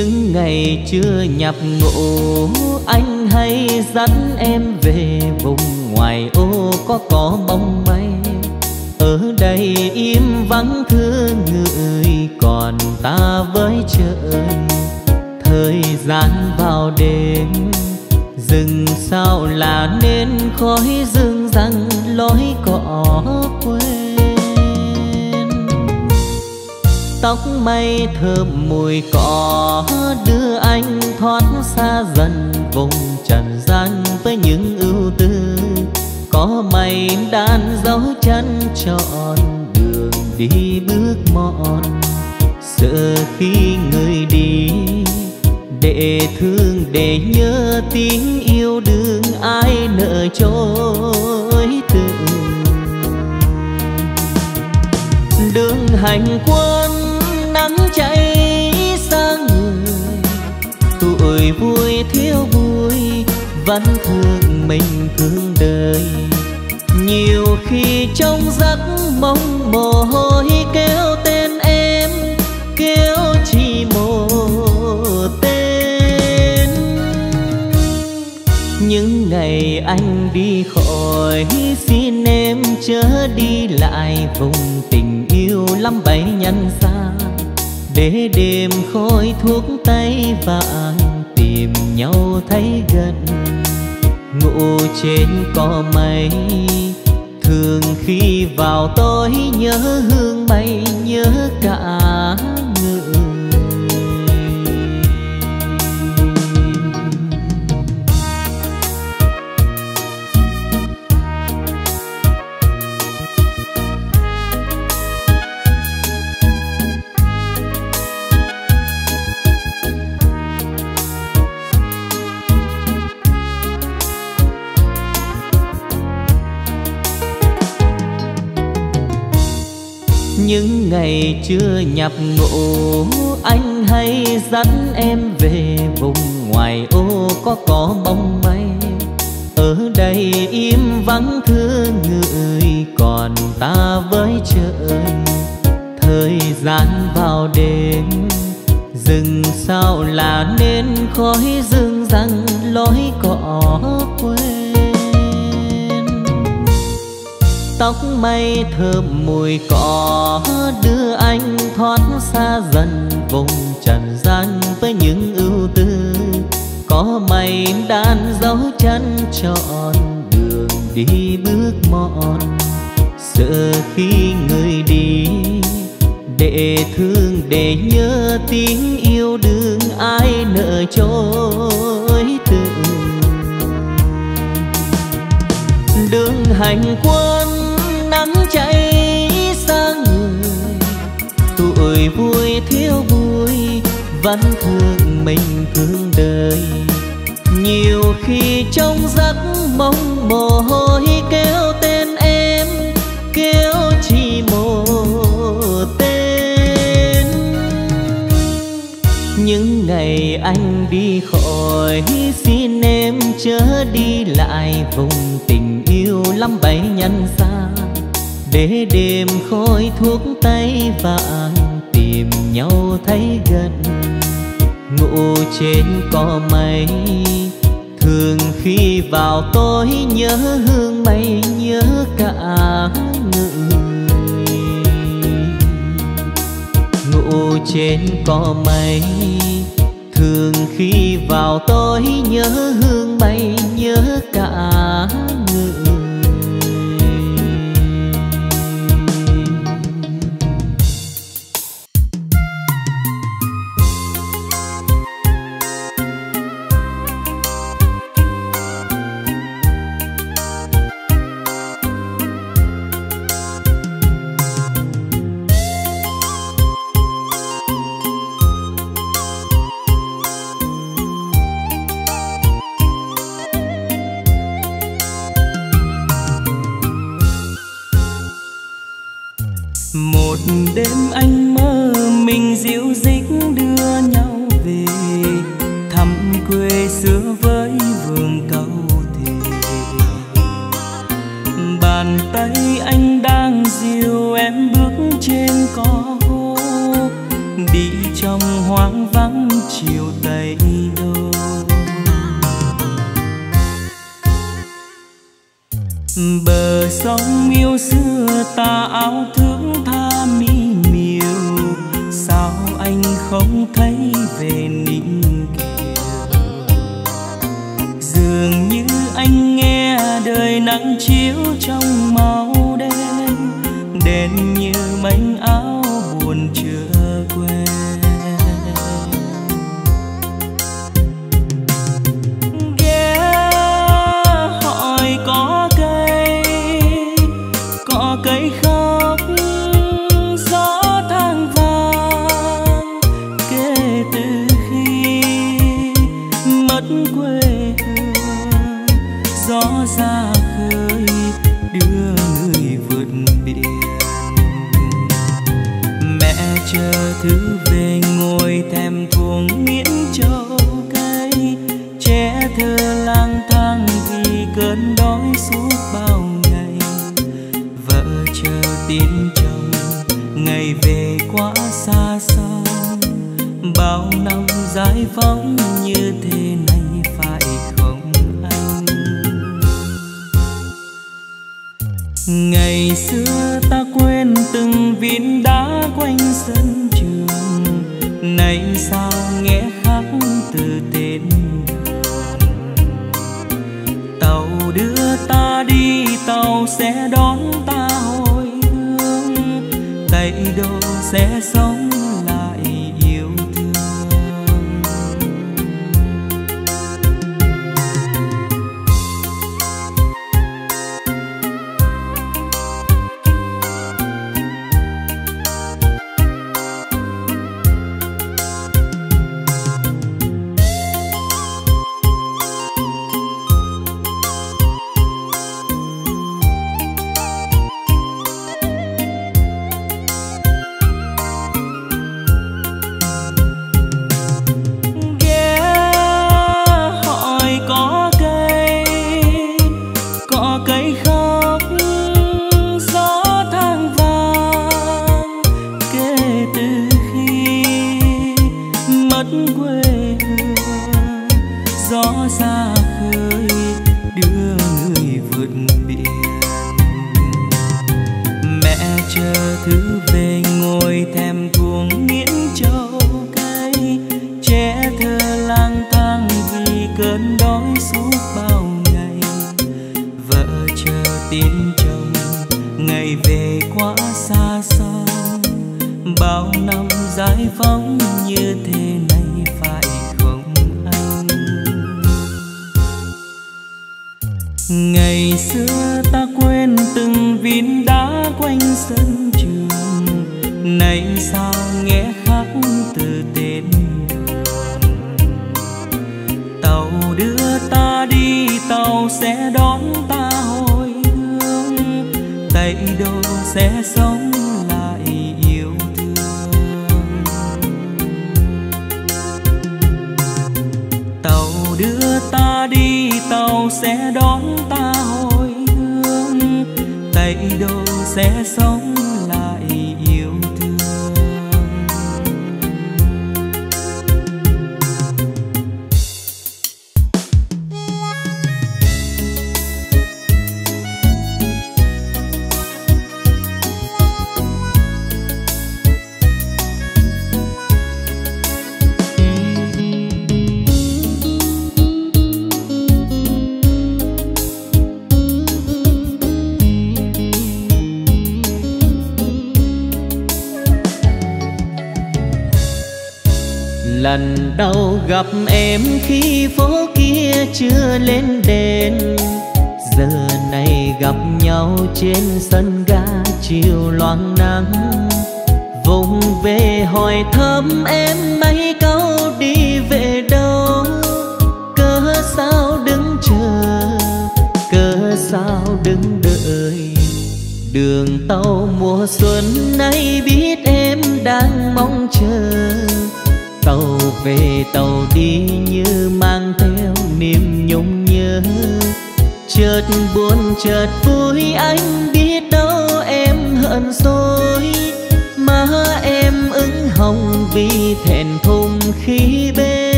những ngày chưa nhập ngũ, anh hay dẫn em về vùng ngoài ô có có bóng mây. Ở đây im vắng thương người còn ta với trời. Thời gian vào đêm rừng sao là nên khói dương răng lối cỏ quên tóc mây thơm mùi cỏ, đưa anh thoát xa dần vùng trần gian với những ưu tư. Có mây đan dấu chân trọn, đường đi bước mòn. Sợ khi người đi, để thương, để nhớ tiếng yêu đương ai nợ trôi từng đường hành quân vui, thiếu vui, vẫn thương mình thương đời. Nhiều khi trong giấc mong mồ hôi kêu tên em, kêu chỉ một tên. Những ngày anh đi khỏi, xin em chớ đi lại, vùng tình yêu lắm bảy nhân xa. Để đêm khói thuốc tay vàng nhau thấy gần, ngủ trên có mây. Thường khi vào tối nhớ hương mây, nhớ cả những ngày chưa nhập ngũ, anh hay dẫn em về vùng ngoài ô có có bóng mây. Ở đây im vắng thương người còn ta với trời thời gian vào đêm rừng sao là nên khói dương răng lối cỏ quên tóc mây thơm mùi cỏ, đưa anh thoát xa dần vùng trần gian với những ưu tư. Có mây đan dấu chân trọn, đường đi bước mòn. Sợ khi người đi, để thương, để nhớ tiếng yêu đương ai nợ trôi từng đường hành quân nắng cháy xa người tuổi vui thiếu vui, vẫn thương mình thương đời. Nhiều khi trong giấc mong mồ hôi kêu tên em, kêu chỉ một tên. Những ngày anh đi khỏi, xin em chớ đi lại vùng tình yêu lắm bảy nhân xa để đêm khói thuốc tay vàng, tìm nhau thấy gần. Ngủ trên cỏ mây, thường khi vào tối nhớ hương mây, nhớ cả người. Ngủ trên cỏ mây, thường khi vào tối nhớ hương mây, nhớ cả người. Anh không thấy về ninh kiều dường như anh nghe đời nắng chiếu trong màu đen đen như mảnh áo. Phóng như thế này phải không anh? Ngày xưa ta quên từng viên đá quanh sân trường, nay sao nghe khác từ tên tàu đưa ta đi, tàu sẽ đón ta hồi hương, tay đô sẽ sống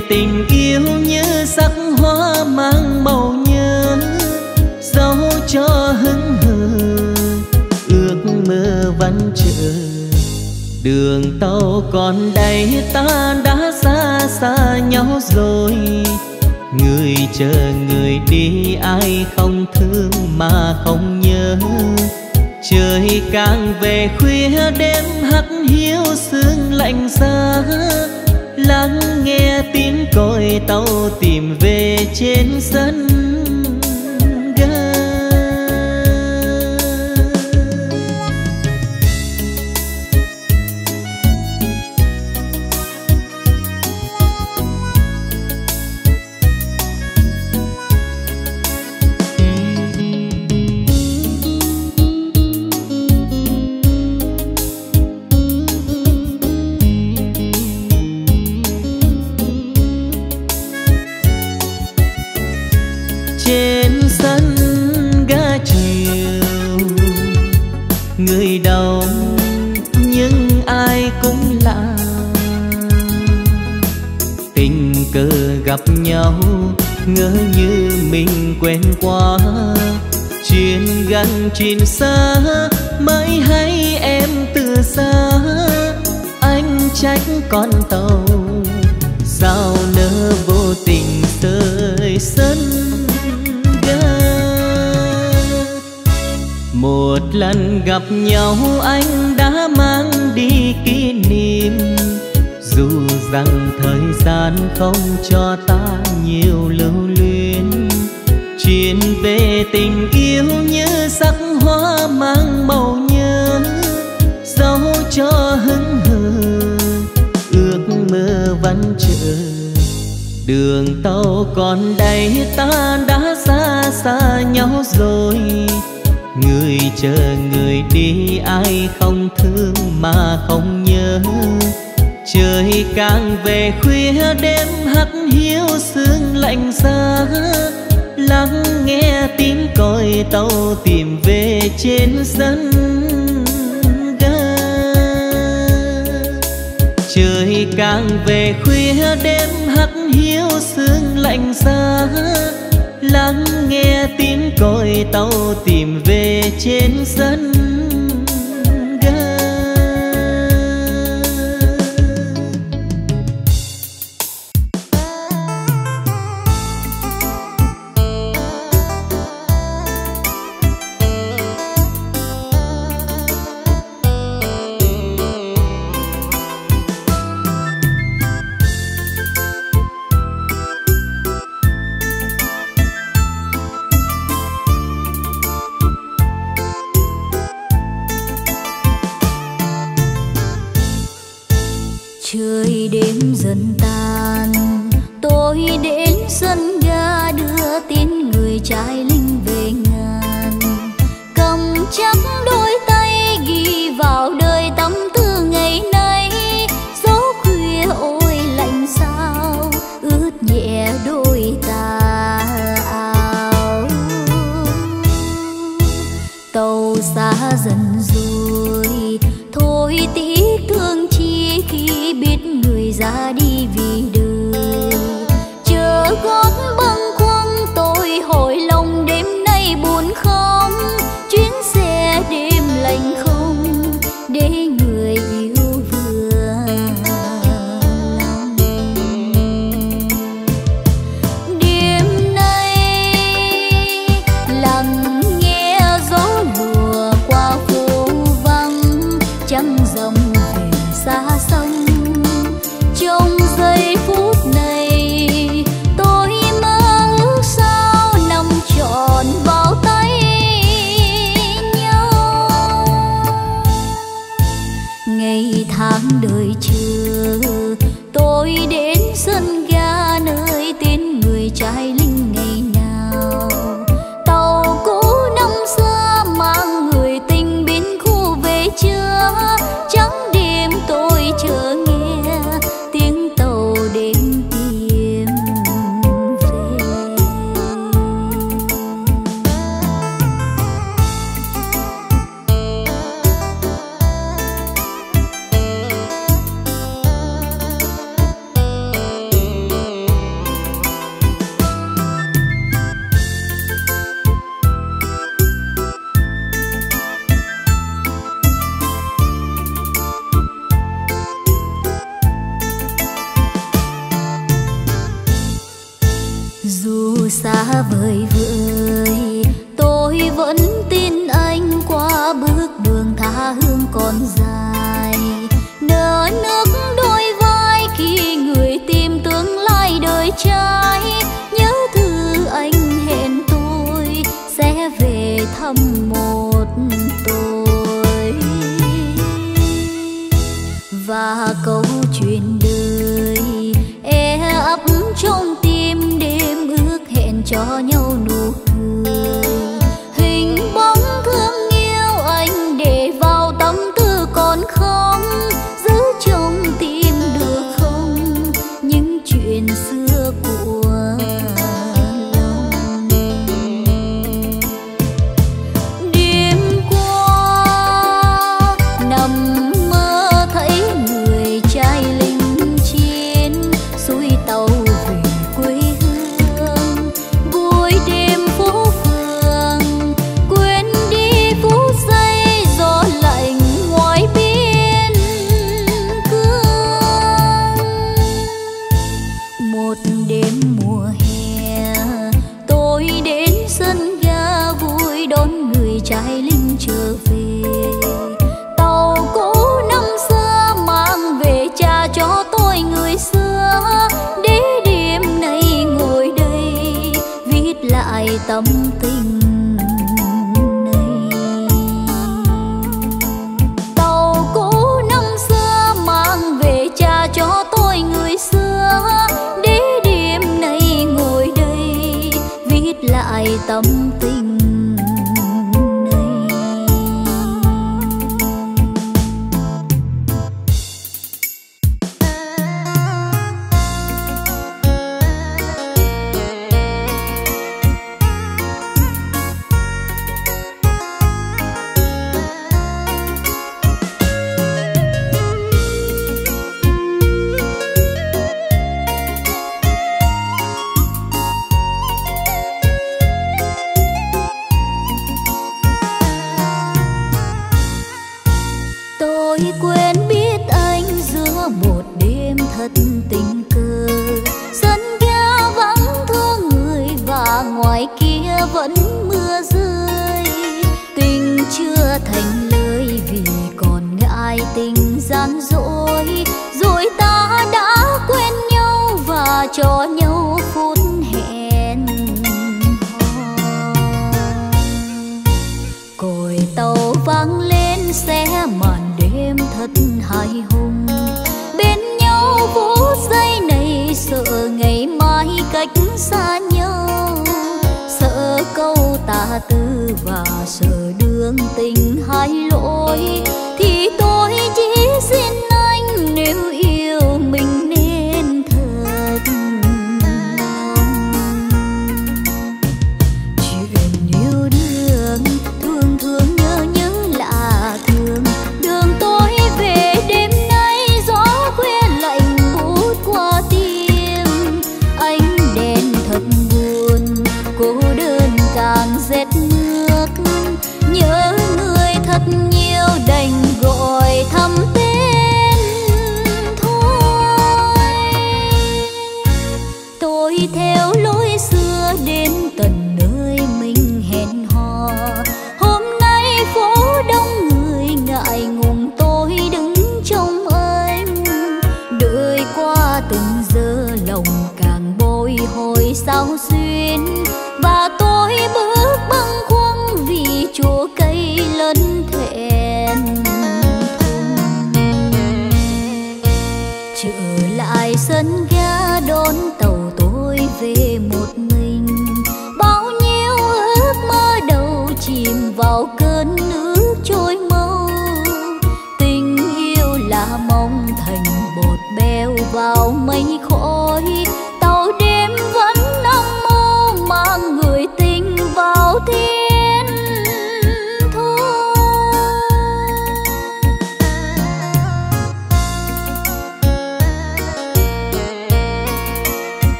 về tình yêu như sắc hoa mang màu nhớ dấu cho hững hờ, ước mơ vẫn chờ. Đường tàu còn đây, ta đã xa xa nhau rồi. Người chờ người đi, ai không thương mà không nhớ. Trời càng về khuya, đêm hắt hiu sương lạnh giá. Lắng nghe tiếng còi tàu tìm về trên sân nhau, ngỡ như mình quen quá. Chuyện gần chuyện xa mới hay em từ xa. Anh trách con tàu, sao nỡ vô tình rơi sân ga? Một lần gặp nhau, anh đã mang đi kỷ niệm dù rằng thời gian không cho ta nhiều lưu luyến, chuyện về tình yêu như sắc hoa mang màu nhớ, dấu cho hững hờ, ước mơ vẫn chờ. Đường tàu còn đây, ta đã xa xa nhau rồi, người chờ người đi, ai không thương mà không nhớ trời càng về khuya đêm hắt hiu sương lạnh giá. Lắng nghe tiếng còi tàu tìm về trên sân ga. Trời càng về khuya đêm hắt hiu sương lạnh giá. Lắng nghe tiếng còi tàu tìm về trên sân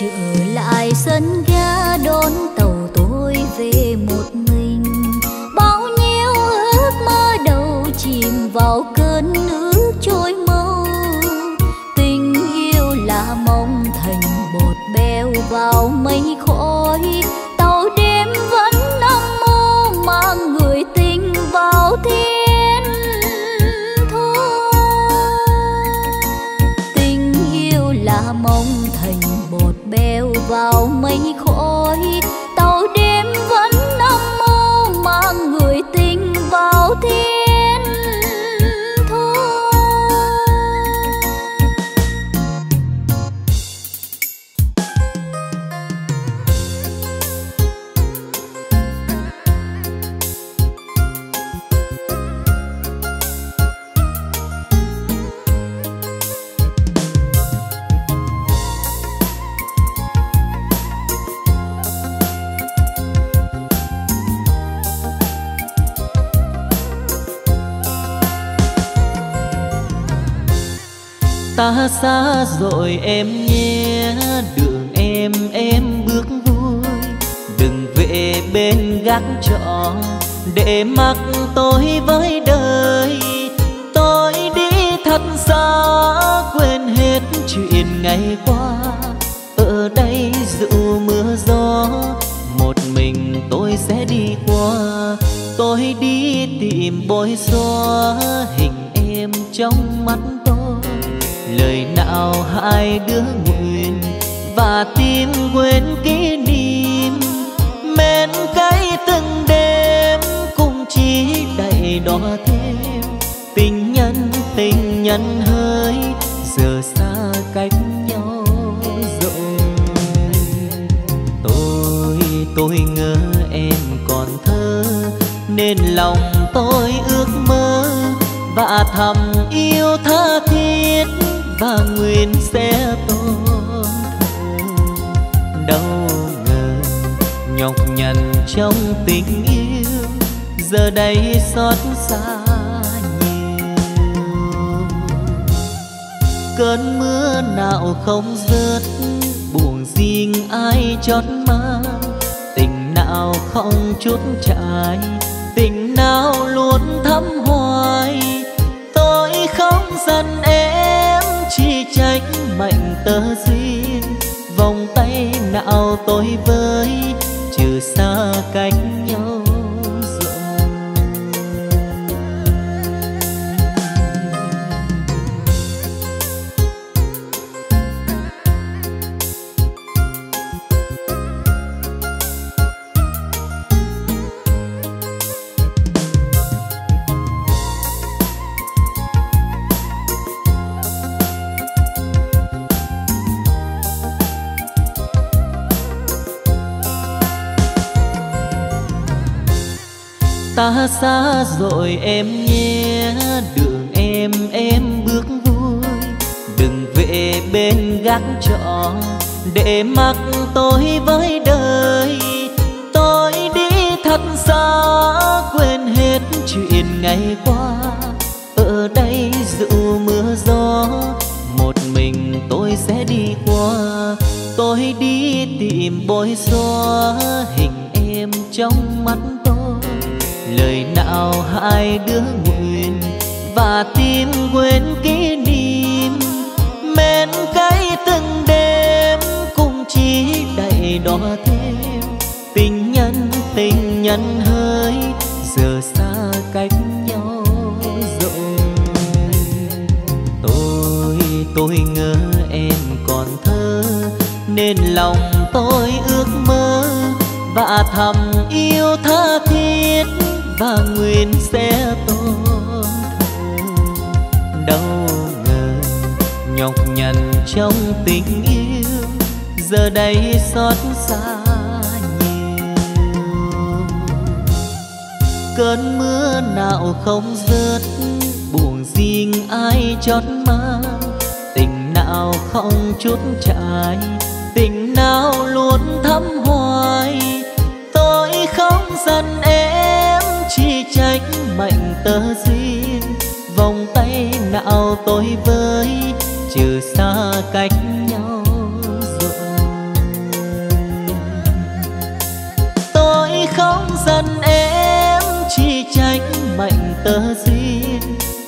trở lại sân ga, đón tàu tôi về một mình. Bao nhiêu ước mơ đầu chìm vào cơn nước khói xa xa rồi em nhé. Đường em em bước vui. Đừng về bên gác trọ. Để mặc tôi với đời. Tôi đi thật xa, quên hết chuyện ngày qua. Ở đây dù mưa gió, một mình tôi sẽ đi qua. Tôi đi tìm bối xóa hình em trong mắt đời lời nào hai đứa nguyện và tim quên kỷ niệm. Men cay từng đêm cũng chỉ đầy đỏ thêm. Tình nhân tình nhân hơi giờ xa cách nhau rồi. Tôi tôi ngỡ em còn thơ, nên lòng tôi ước mơ và thầm yêu tha thiết và nguyện sẽ tôn đâu ngờ, nhọc nhằn trong tình yêu, giờ đây xót xa nhiều. Cơn mưa nào không rớt, buồn riêng ai chót mang. Tình nào không chút trải tình nào luôn thắm hoài. Tôi không giận em trách mạnh tơ duyên. Vòng tay nào tôi với trừ xa cách nhau. Xa xa rồi em nhé. Đường em em bước vui. Đừng về bên gác trọ. Để mặc tôi với đời. Tôi đi thật xa, quên hết chuyện ngày qua. Ở đây dù mưa gió, một mình tôi sẽ đi qua. Tôi đi tìm bối xóa hình em trong mắt tôi nào hai đứa nguyện và tim quên kỷ niệm. Men cay từng đêm cũng chỉ đầy đỏ thêm. Tình nhân tình nhân hơi giờ xa cách nhau rồi. Tôi tôi ngỡ em còn thơ, nên lòng tôi ước mơ và thầm yêu tha thiết và nguyện sẽ tôn thờ đâu ngờ nhọc nhằn trong tình yêu, giờ đây xót xa nhiều. Cơn mưa nào không rớt, buồn riêng ai chót mang. Tình nào không chút trải tình nào luôn thắm hoài. Tôi không giận em trách mệnh tơ duyên. Vòng tay nào tôi với, trừ xa cách nhau rồi. Tôi không giận em, chỉ trách mệnh tơ duyên.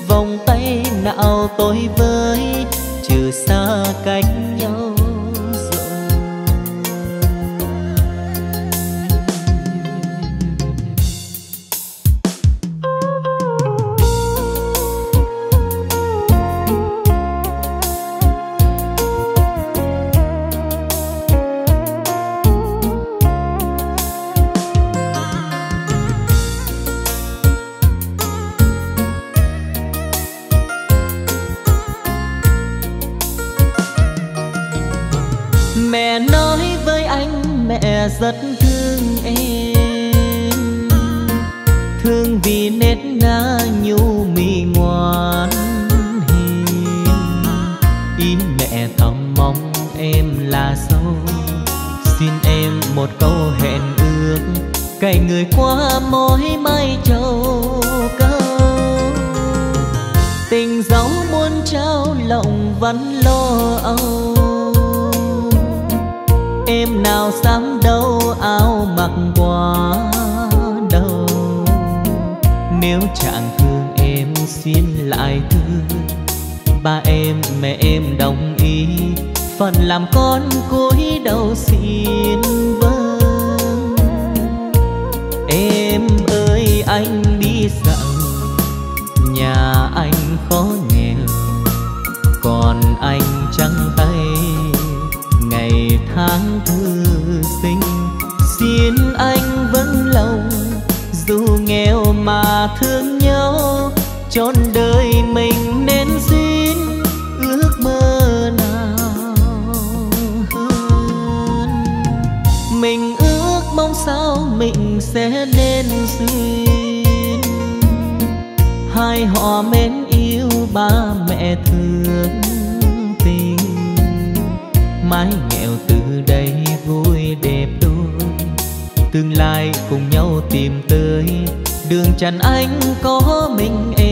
Vòng tay nào tôi với, trừ xa cách nhau rất thương em. Thương vì nét na nhu mì ngoan hiền. Ý mẹ thầm mong em là sâu. Xin em một câu hẹn ước. Cày người qua mối mai trầu câu tình dấu muôn trao, lòng vẫn lo âu. Em nào dám mặc quá đâu nếu chàng thương em, xin lại thương ba em, mẹ em đồng ý. Phần làm con cúi đầu xin vâng mà thương nhau trọn đời mình nên xin ước mơ nào hơn. Mình ước mong sao mình sẽ nên duyên hai họ mến yêu, ba mẹ thương tình. Mái nghèo từ đây vui đẹp đôi. Tương lai cùng nhau tìm tới đường trần anh có mình em.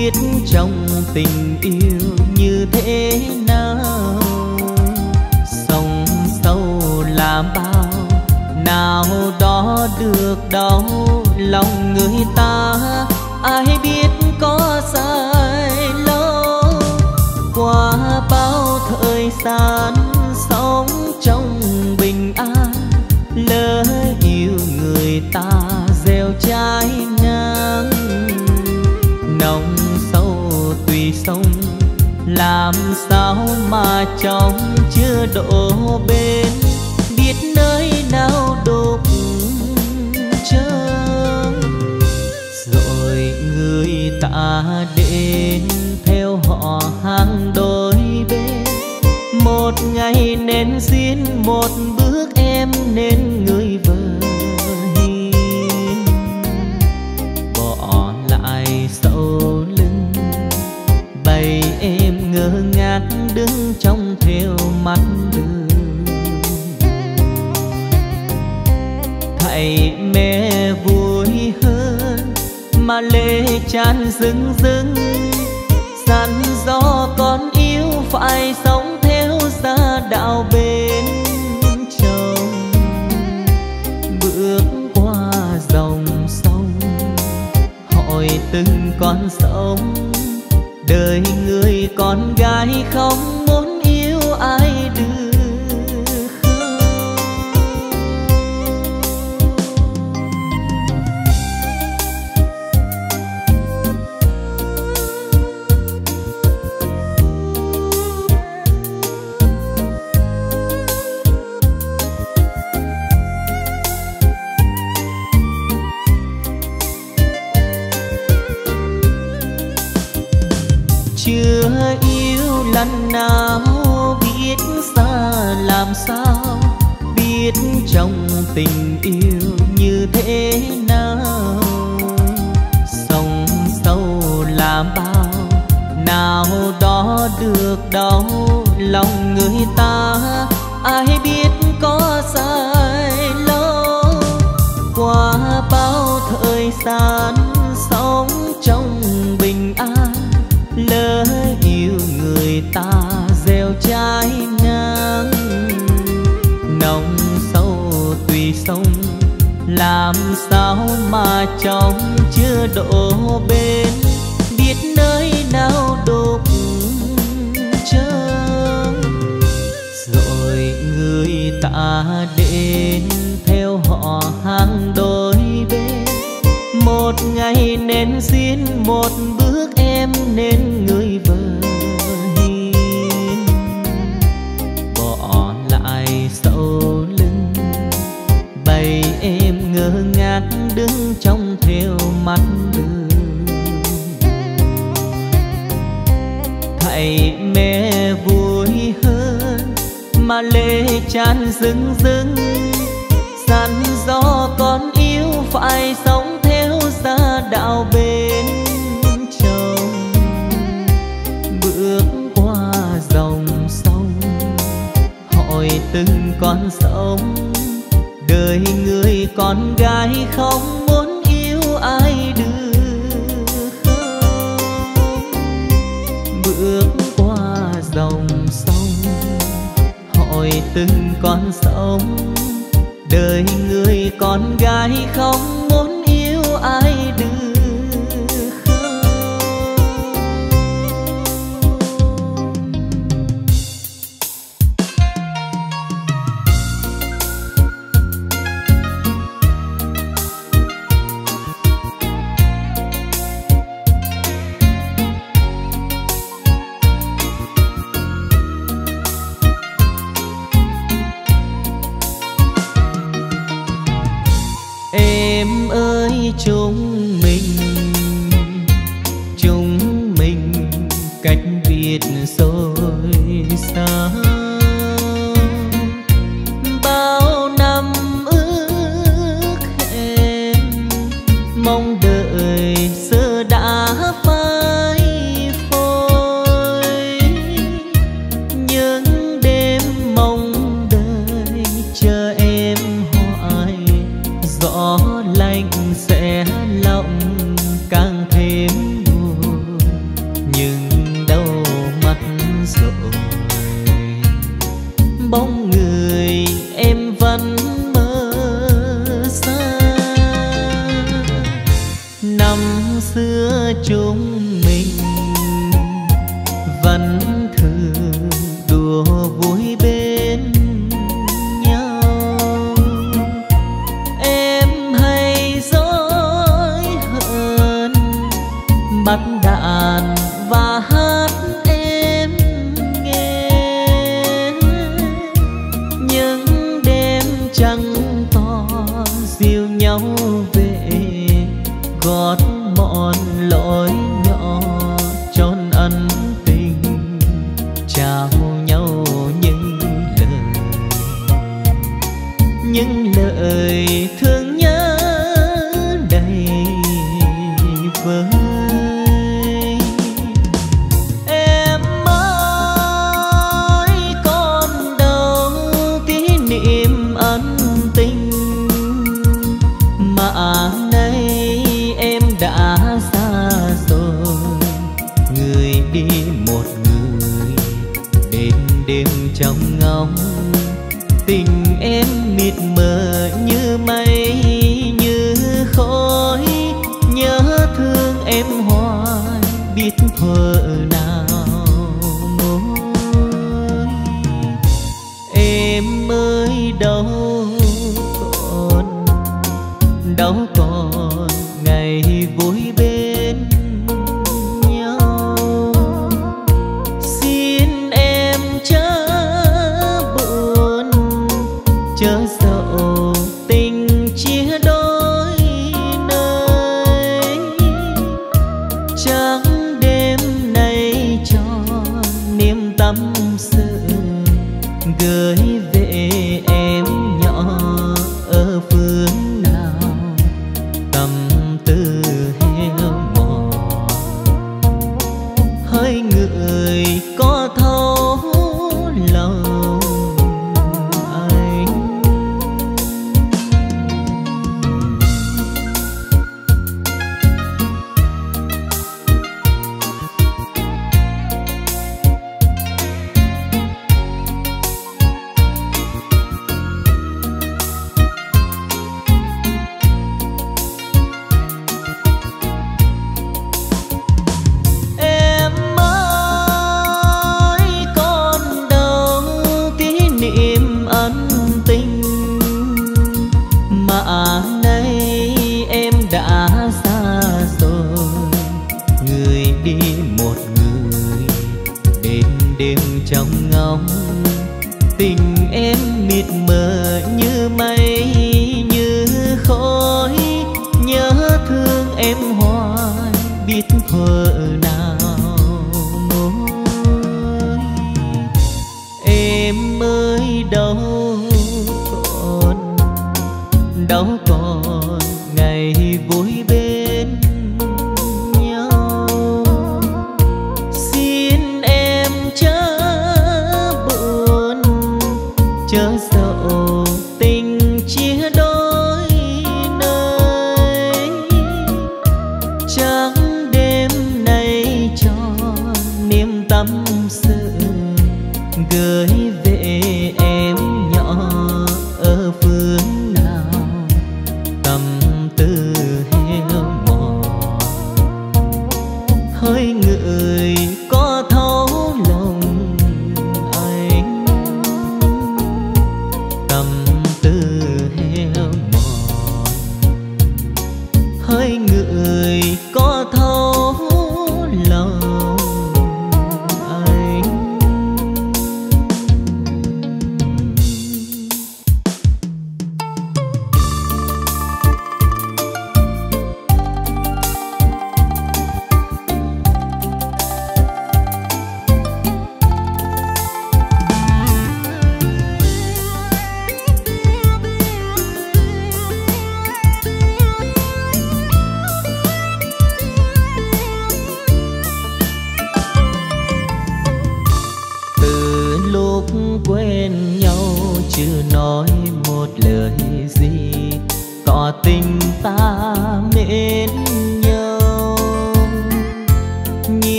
Biết trong tình yêu như thế nào. Sông sâu làm bao, nào đó được đâu lòng người ta. Ai biết có sai lâu, qua bao thời gian sống trong bình an. Lỡ yêu người ta gieo trái sông, làm sao mà trong chưa đổ bên biết nơi nào đục chân rồi người ta đến theo họ hàng đôi bên. Một ngày nên xin một bước Lê lệ tràn rừng rưng dặn do con yêu phải sống theo gia đạo bên chồng. Bước qua dòng sông, hỏi từng con sông. Đời người con gái không trong tình yêu như thế nào? Sông sâu là bao, nào đó được đâu lòng người ta. Ai biết có sai lâu, qua bao thời gian làm sao mà trong chưa đổ bên biết nơi nào đục chân rồi người ta đến theo họ hàng đôi bên. Một ngày nên xin một bước tràn rừng rừng dặn do con yêu phải sống theo gia đạo bên chồng. Bước qua dòng sông, hỏi từng con sông. Đời người con gái không không? nói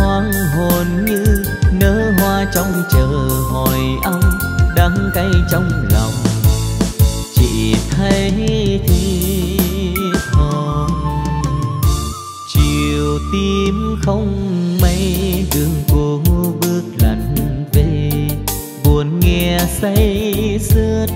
hoang hồn như nở hoa trong chờ hồi âm đắng cay trong lòng. Chỉ thấy thì thầm chiều tim không mây, đường cô bước lạnh về, buồn nghe say sướt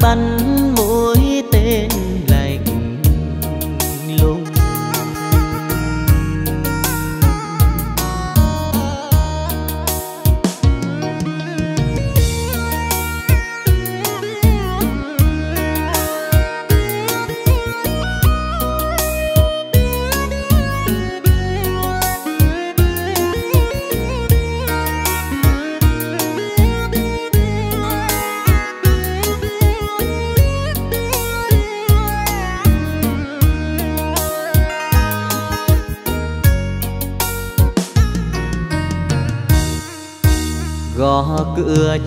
bánh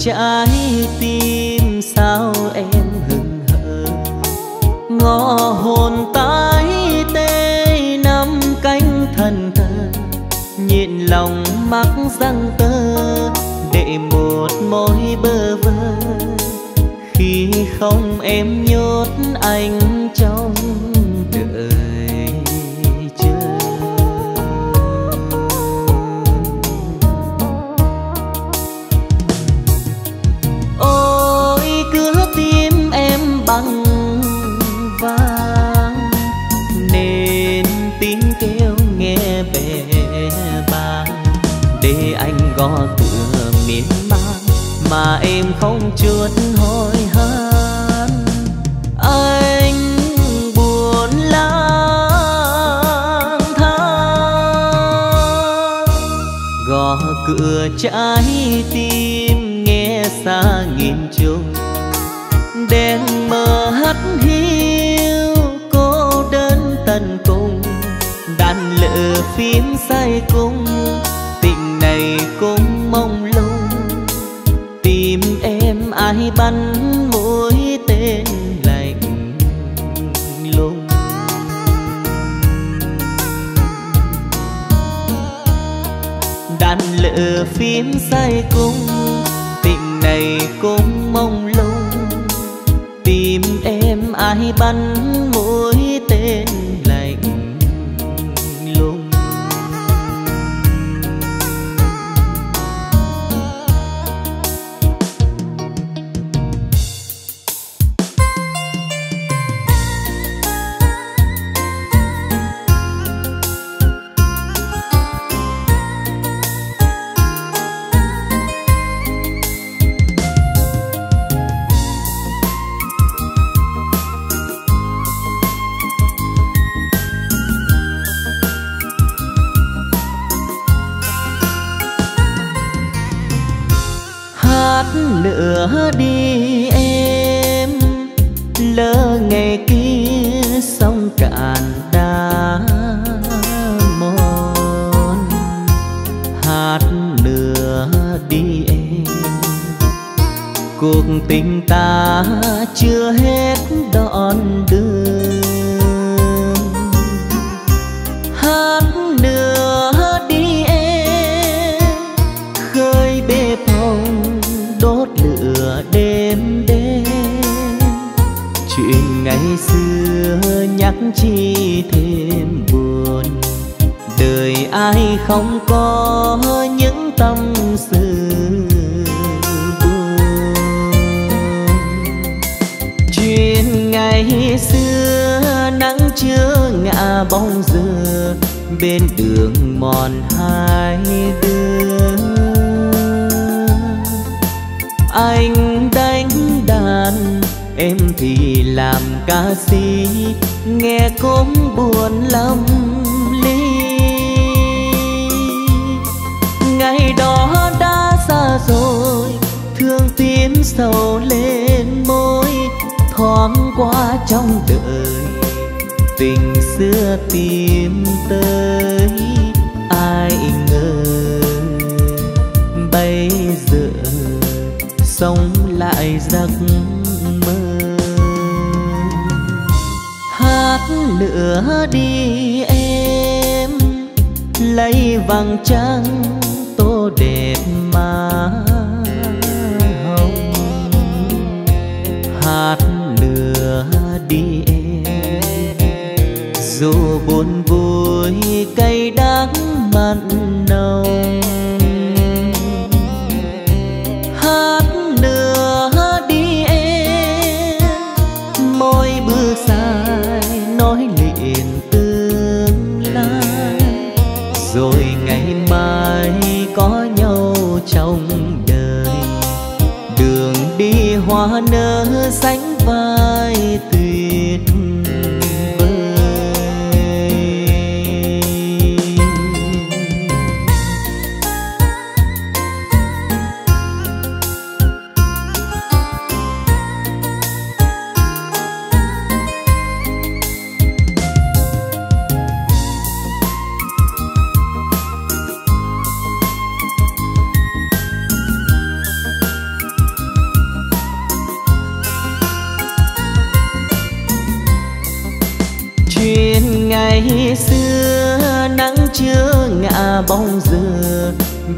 cửa trái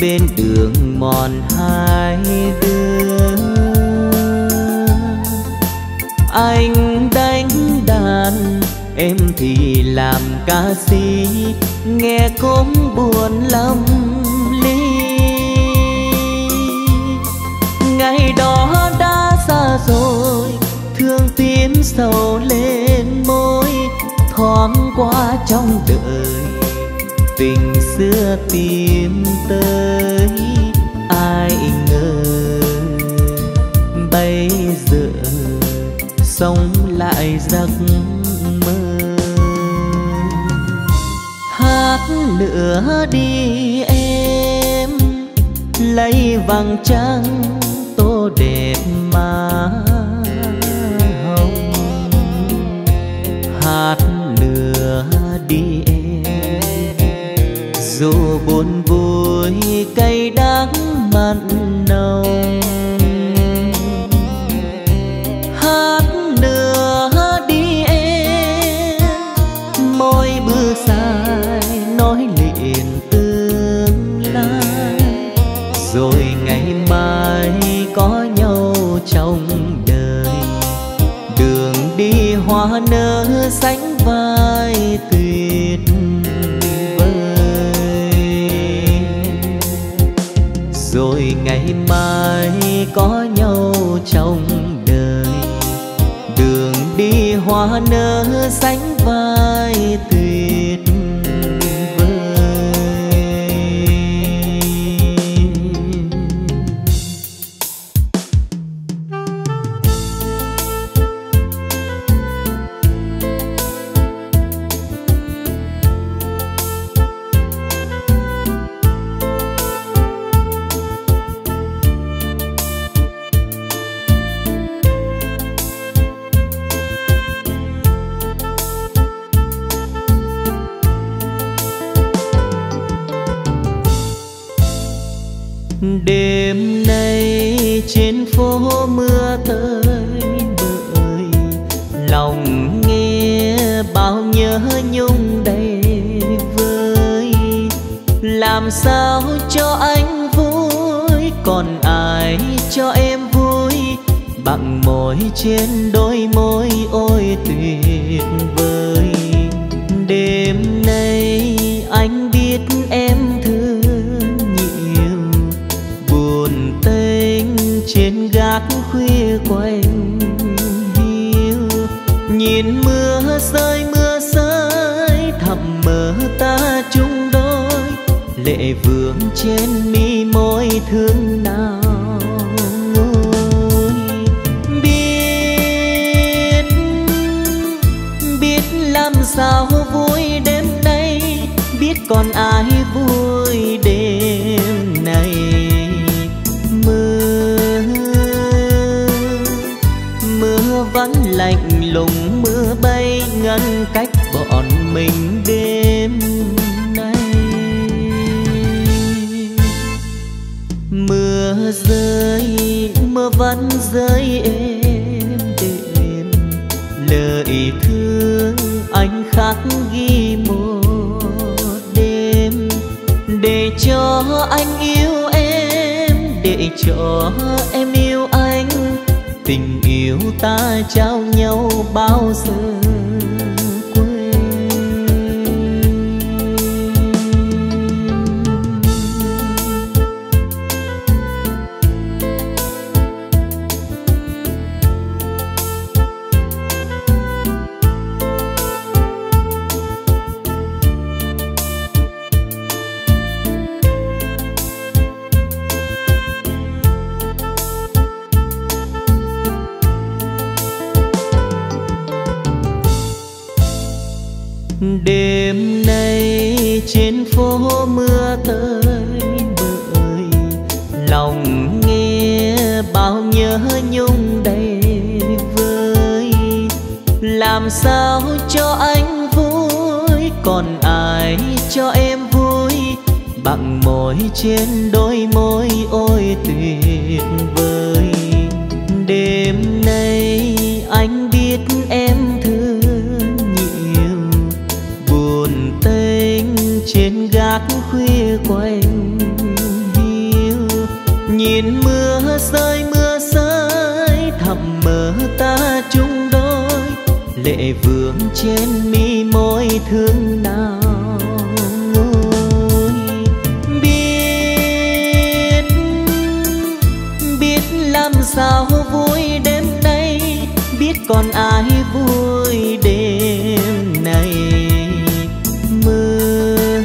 bên đường mòn hai đứa. Anh đánh đàn, em thì làm ca sĩ, nghe cũng buồn lắm ly. Ngày đó đã xa rồi, thương tím sầu lên môi, thoáng qua trong đời tình xưa tìm tới ai ngờ. Bây giờ sống lại giấc mơ. Hát lửa đi em, lấy vàng trắng tô đẹp mà hồng hát lửa đi dù buồn vui cay đắng mặn nồng. có nhau trong đời. Đường đi hoa nở xanh vàng biết còn ai vui đêm này. Mưa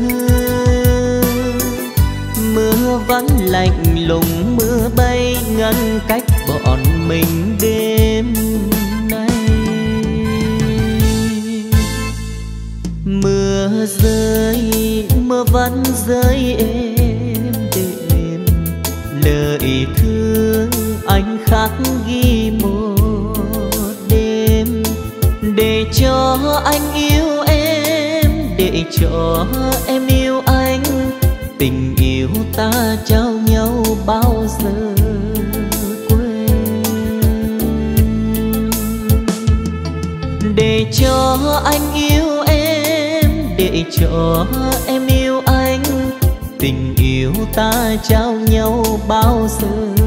mưa vẫn lạnh lùng, mưa bay ngăn cách bọn mình đêm nay. Mưa rơi, mưa vẫn rơi êm đềm. Lời thương anh khắc ghi cho anh yêu em, để cho em yêu anh. Tình yêu ta trao nhau bao giờ quên. Để cho anh yêu em, để cho em yêu anh. Tình yêu ta trao nhau bao giờ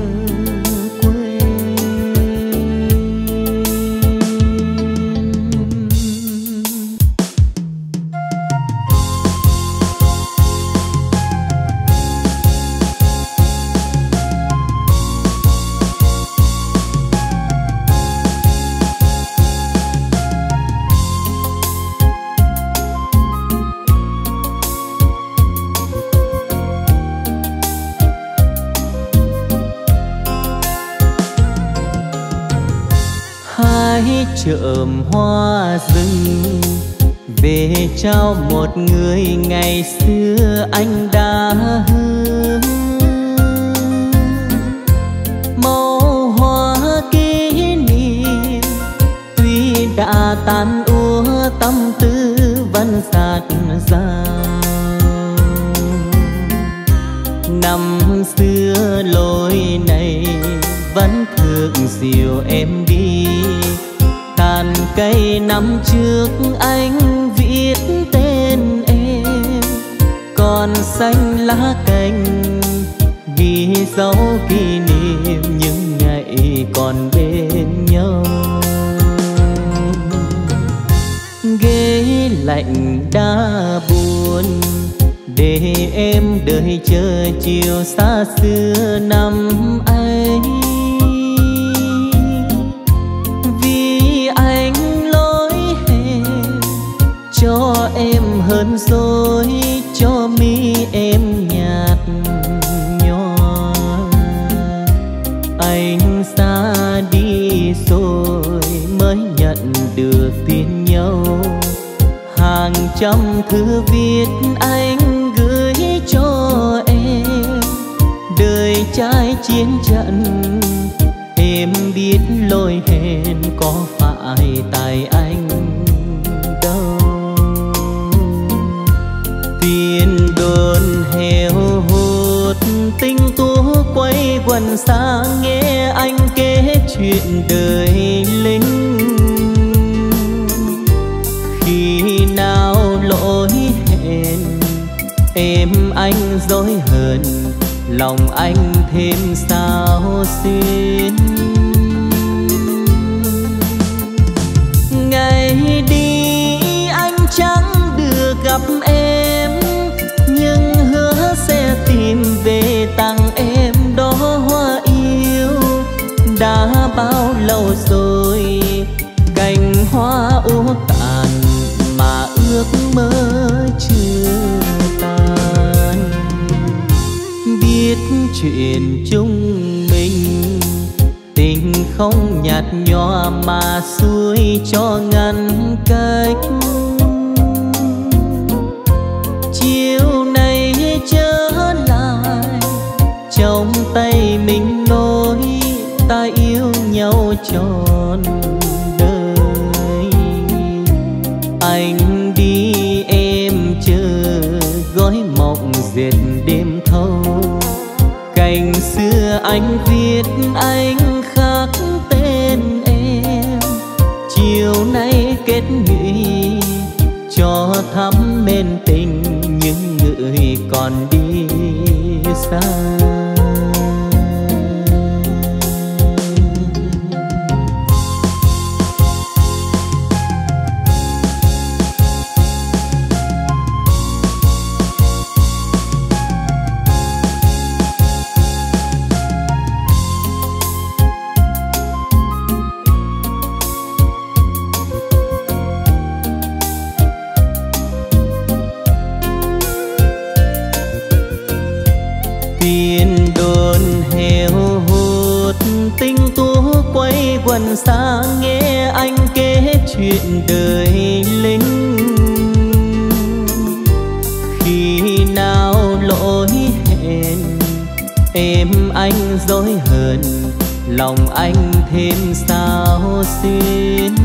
duyên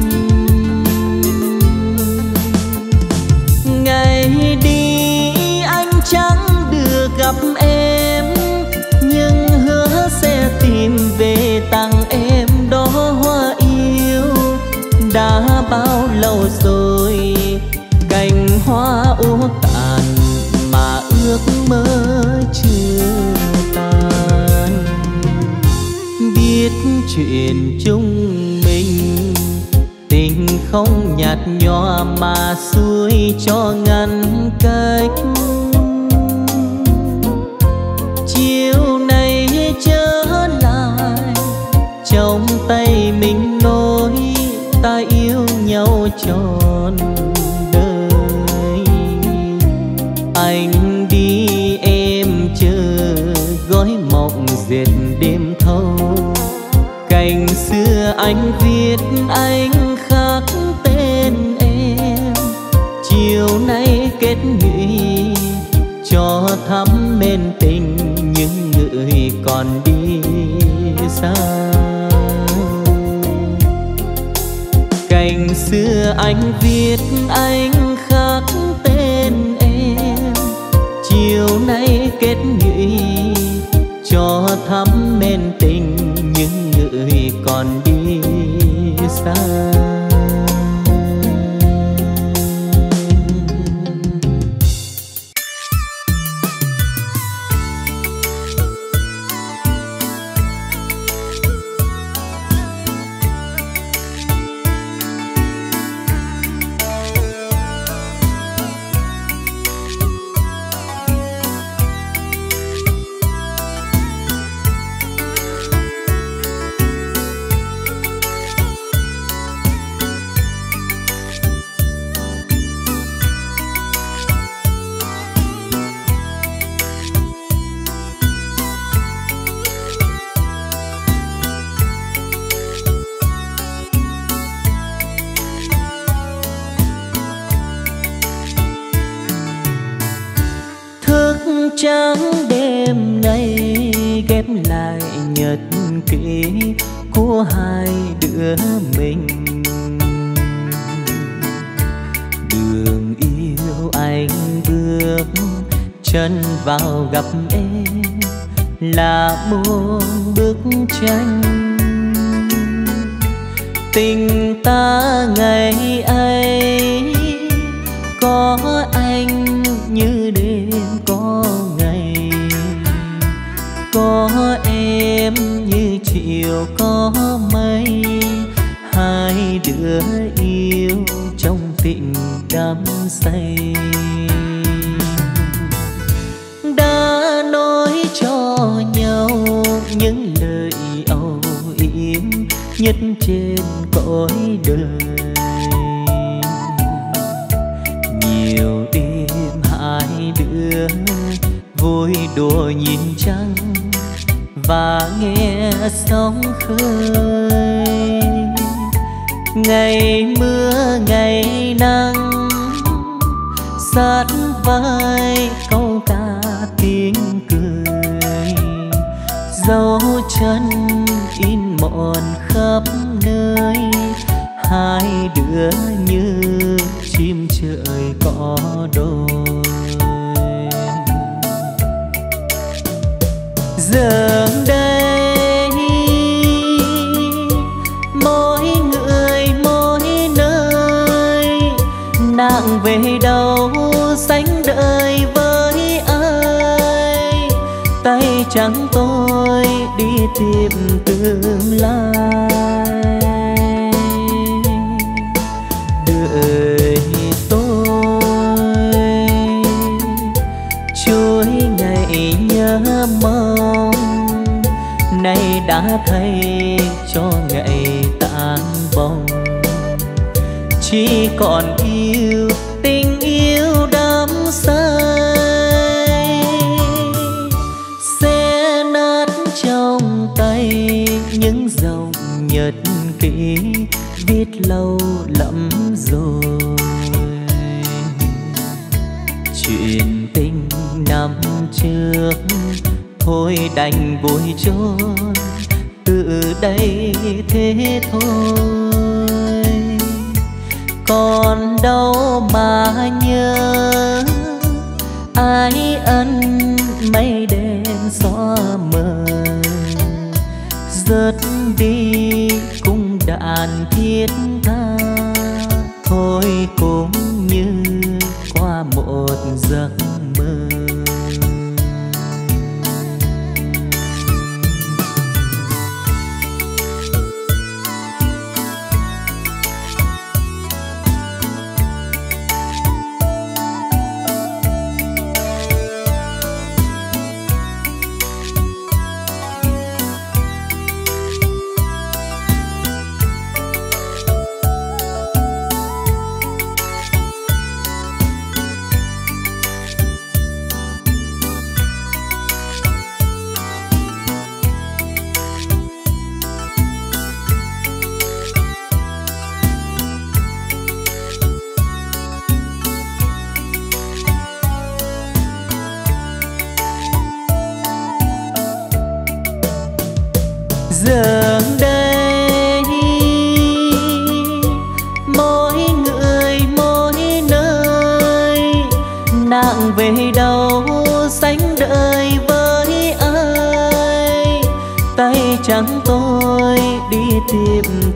ngày đi anh chẳng được gặp em, nhưng hứa sẽ tìm về tặng em đó hoa yêu. Đã bao lâu rồi, cành hoa úa tàn mà ước mơ chưa tan. Biết chuyện chung không nhạt nhòa mà xuôi cho ngăn cách. Chiều nay trở lại, trong tay mình nói ta yêu nhau trọn đời. Anh đi em chờ gói mộng dệt đêm thâu. Cành xưa anh viết anh thắm men tình những người còn đi xa. Cành xưa anh viết anh khắc tên em. Chiều nay kết nghị cho thắm men tình những người còn đi xa. Đi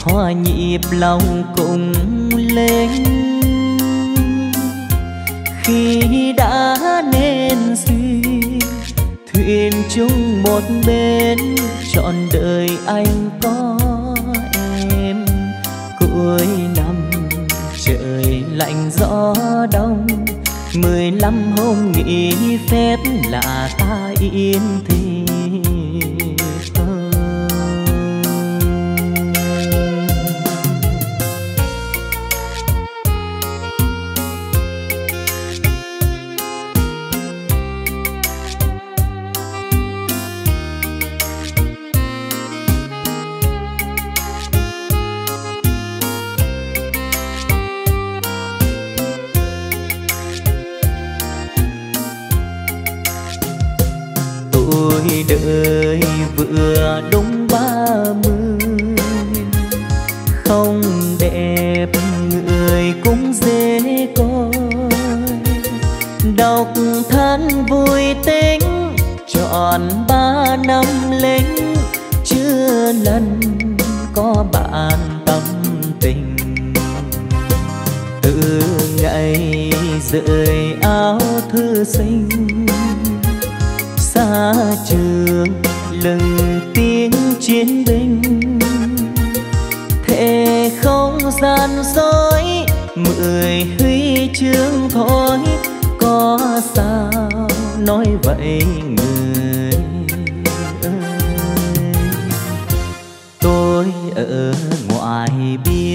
hoa nhịp lòng cùng lên. Khi đã nên duyên thuyền chung một bên, trọn đời anh có em. Cuối năm, trời lạnh gió đông, mười lăm hôm nghỉ phép là ta yên thế. Tròn ba năm lính chưa lần có bạn tâm tình. Từ ngày rời áo thư sinh, xa trường lừng tiếng chiến binh. Thề không gian dối, mười huy chương thôi, có sao nói vậy?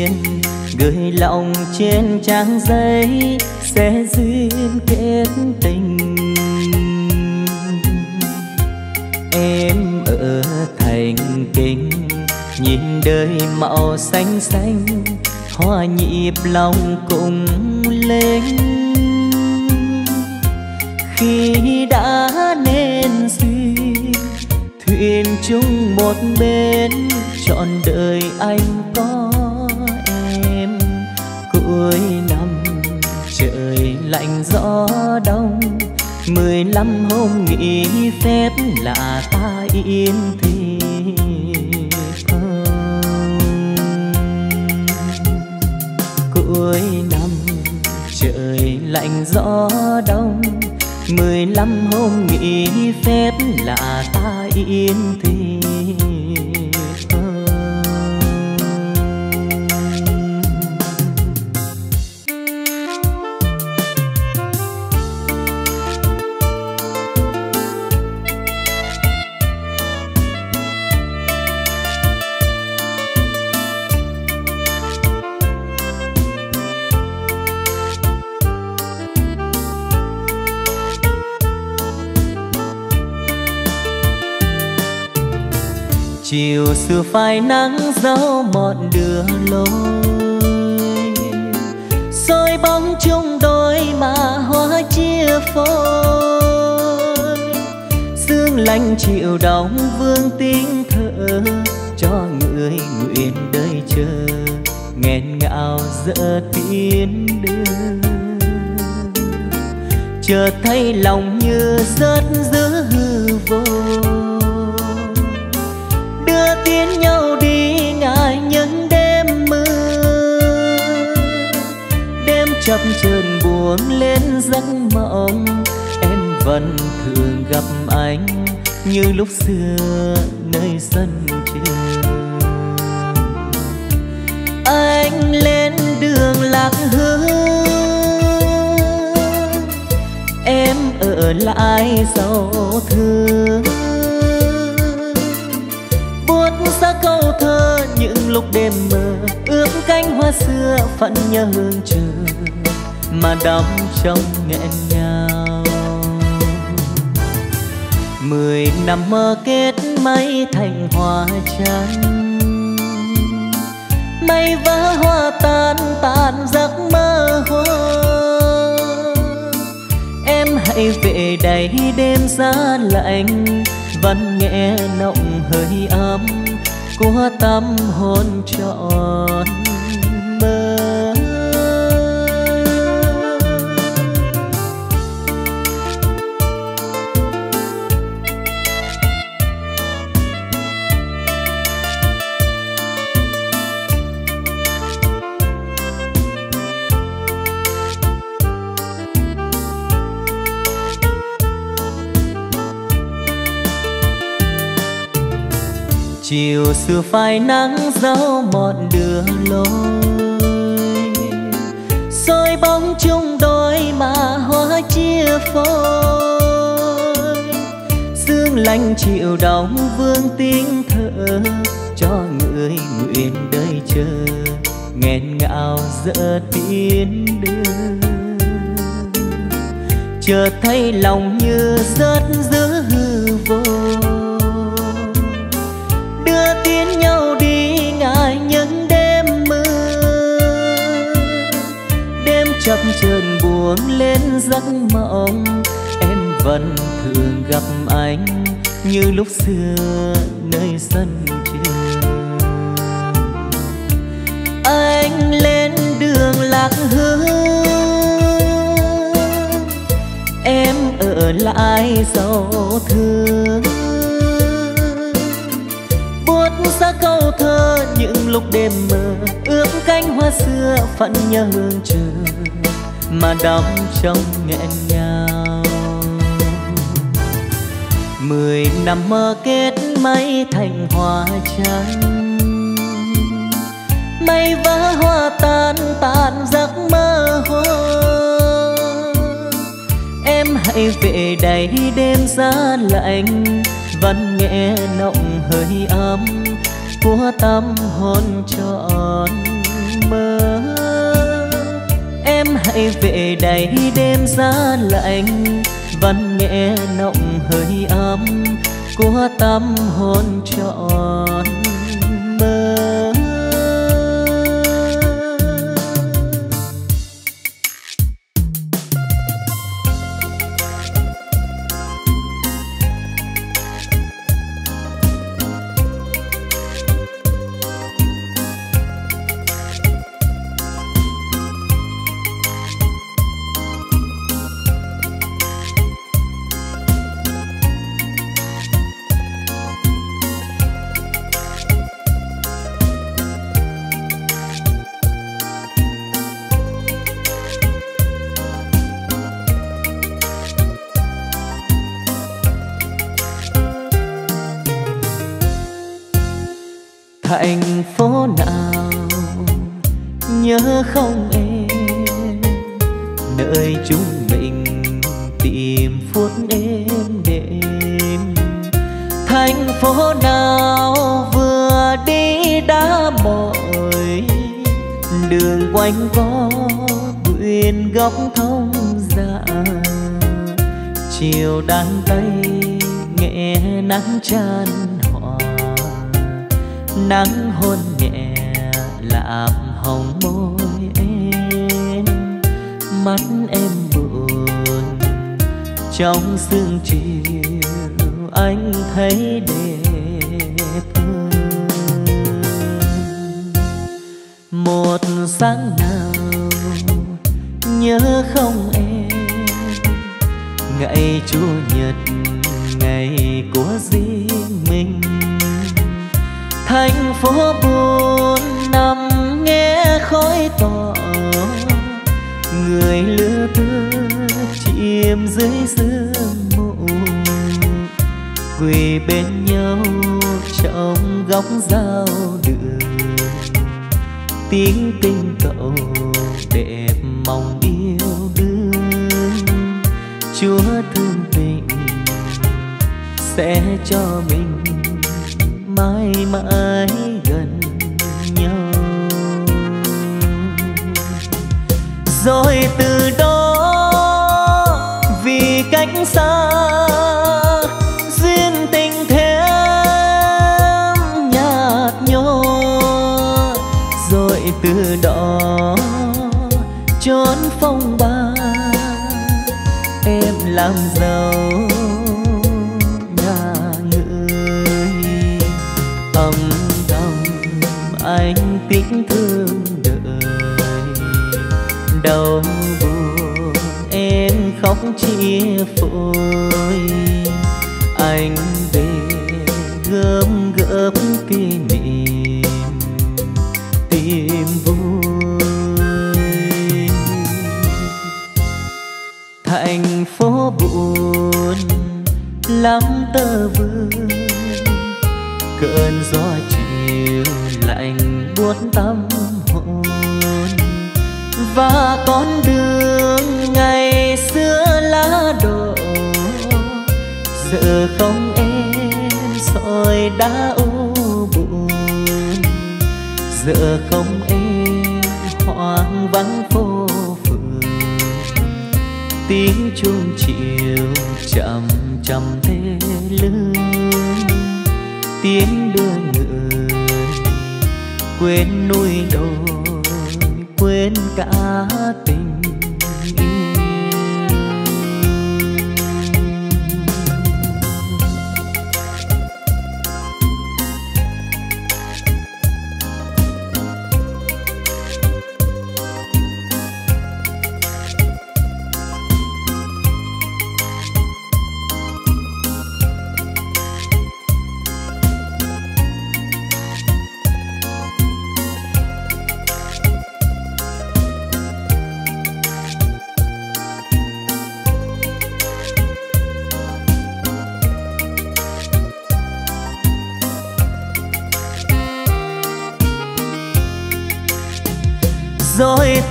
Duyên, gửi lòng trên trang giấy, sẽ duyên kết tình. Em ở thành kinh nhìn đời màu xanh xanh, hoa nhịp lòng cùng lên. Khi đã nên duyên thuyền chung một bên trọn đời anh có cuối năm, trời lạnh gió đông. Mười lăm hôm nghỉ phép là ta yên thì cuối năm, trời lạnh gió đông. Mười lăm hôm nghỉ phép là ta yên thì chiều xưa phai nắng dấu mòn đưa lối. Soi bóng chung đôi mà hoa chia phôi. Sương lạnh chịu đóng vương tiếng thở cho người nguyện đời chờ. Nghẹn ngào dở tiến đưa. Chờ thấy lòng như rớt rơi chập chờn buồn lên giấc mộng. Em vẫn thường gặp anh như lúc xưa nơi sân trường. Anh lên đường lạc hương em ở lại giàu thương. Xa câu thơ những lúc đêm mơ ướp cánh hoa xưa phận nhớ hương trường mà đắm trong nghẹn ngào. Mười năm mơ kết mấy thành hoa trắng. Mây vỡ hoa tan tàn giấc mơ hoa. Em hãy về đây đêm giá lạnh, vẫn nghe nọng hơi ấm của tâm hồn trọn chiều xưa phai nắng dấu mòn đường lối. Soi bóng chung đôi mà hoa chia phôi. Sương lạnh chịu đóng vương tiếng thở cho người nguyện đời chờ. Nghẹn ngào dở tiến đưa chờ thấy lòng như rớt giữa hư vô đưa tiến nhau đi ngại những đêm mưa đêm chập chờn buồn lên giấc mộng, em vẫn thường gặp anh như lúc xưa nơi sân trường. Anh lên đường lạc hương em ở lại sầu thương. câu thơ những lúc đêm mơ ướp cánh hoa xưa phận nhớ hương trời mà đắm trong nghẹn ngào. Mười năm mơ kết mấy thành hoa trắng, mây vỡ hoa tan tan giấc mơ hoa em hãy về đây đêm giá lạnh, vẫn nghe nọng hơi ấm của tâm hồn trọn mơ. Em hãy về đây đêm giá lạnh vẫn nghe nộng hơi ấm của tâm hồn trọn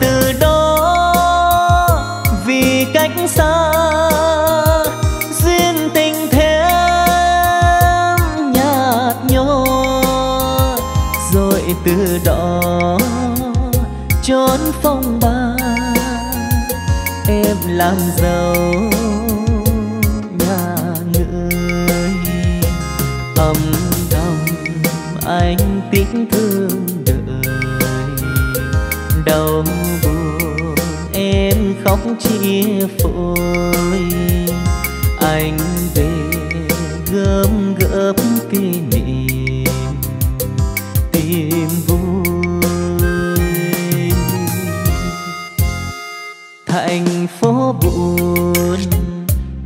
từ đó, vì cách xa, duyên tình thêm nhạt nhòa. Rồi từ đó trốn phong ba, em làm giàu. Khóc chia phôi. Anh về gom gấp kỷ niệm, tìm vui. Thành phố buồn,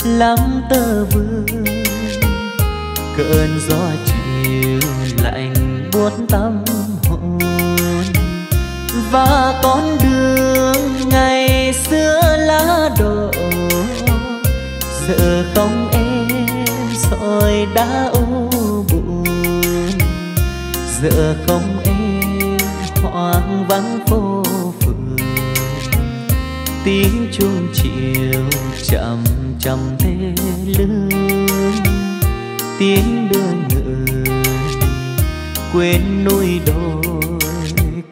lắm tơ vương. Cơn gió chiều lạnh buốt tâm đã u buồn. Giờ không em hoang vắng phố phường tiếng chuông chiều chậm chậm thế lương. Tiếng đưa người, quên nuôi đôi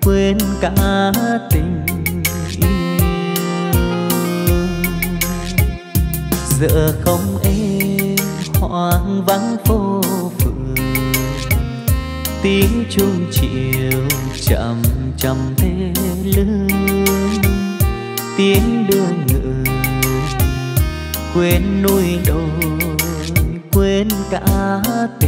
quên cả trầm thế lương tiếng đưa người quên núi đồi quên cả tình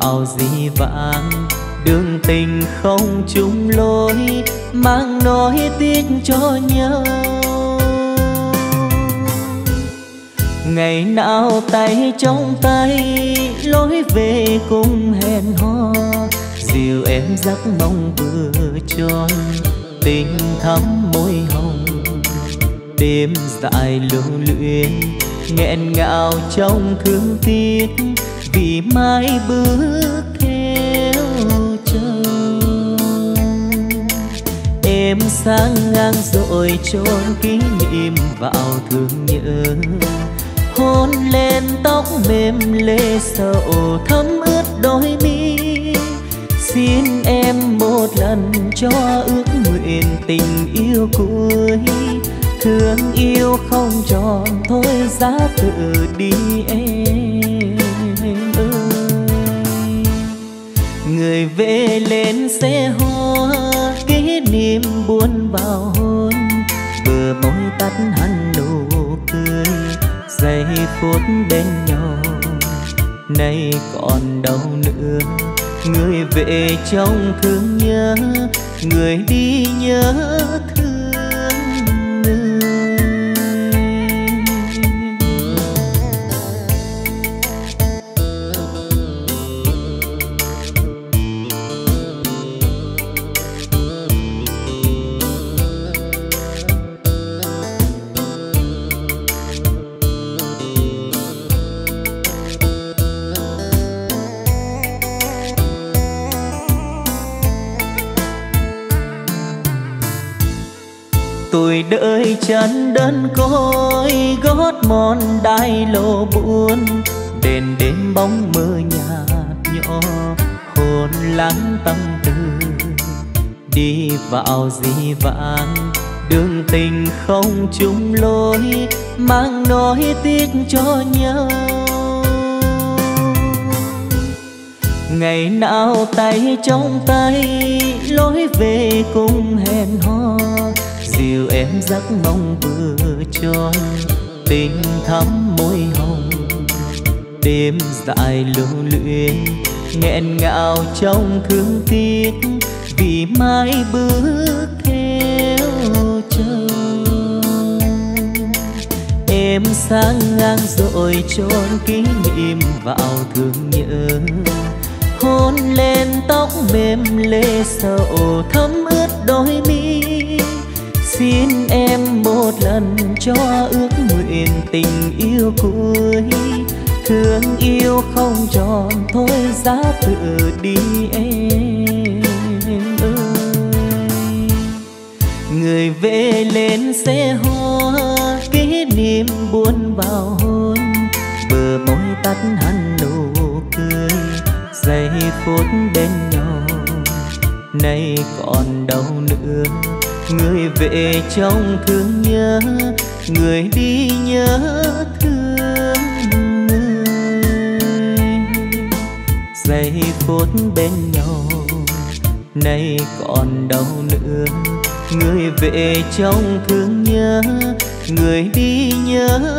đi vào di vãng. Đường tình không chung lối, mang nỗi tiếc cho nhau. Ngày nào tay trong tay, lối về cùng hẹn hò. Dìu em giấc mong vừa tròn, tình thắm môi hồng. Đêm dài lưu luyến, nghẹn ngào trong thương tiếc mai bước theo chồng em sáng ngang rồi trôn kỷ niệm vào thương nhớ. Hôn lên tóc mềm lê sầu, thấm ướt đôi mi. Xin em một lần cho ước nguyện tình yêu cuối. Thương yêu không tròn, thôi giá tự đi em. Người về lên xe hoa, kỷ niệm buồn vào hôn. Vừa môi tắt hẳn nụ cười, giây phút bên nhau. Nay còn đâu nữa, người về trong thương nhớ, người đi nhớ. Vào di vãng đường tình không chung lối, mang nỗi tiếc cho nhau. Ngày nào tay trong tay, lối về cùng hẹn hò. Dìu em giấc mong vừa tròn tình thắm môi hồng. Đêm dài lưu luyến, nghẹn ngào trong thương tiếc vì mai bước theo chồng em sáng ngang rồi trôn kỷ niệm vào thương nhớ. Hôn lên tóc mềm lê sầu, thấm ướt đôi mi. Xin em một lần cho ước nguyện tình yêu cuối. Thương yêu không tròn, thôi giá tự đi em. Người về lên xe hoa, kỷ niệm buồn vào hôn. Bờ môi tắt hẳn nụ cười, giây phút bên nhau. Nay còn đâu nữa, người về trong thương nhớ, người đi nhớ thương người. Giây phút bên nhau, nay còn đâu nữa người về trong thương nhớ người đi nhớ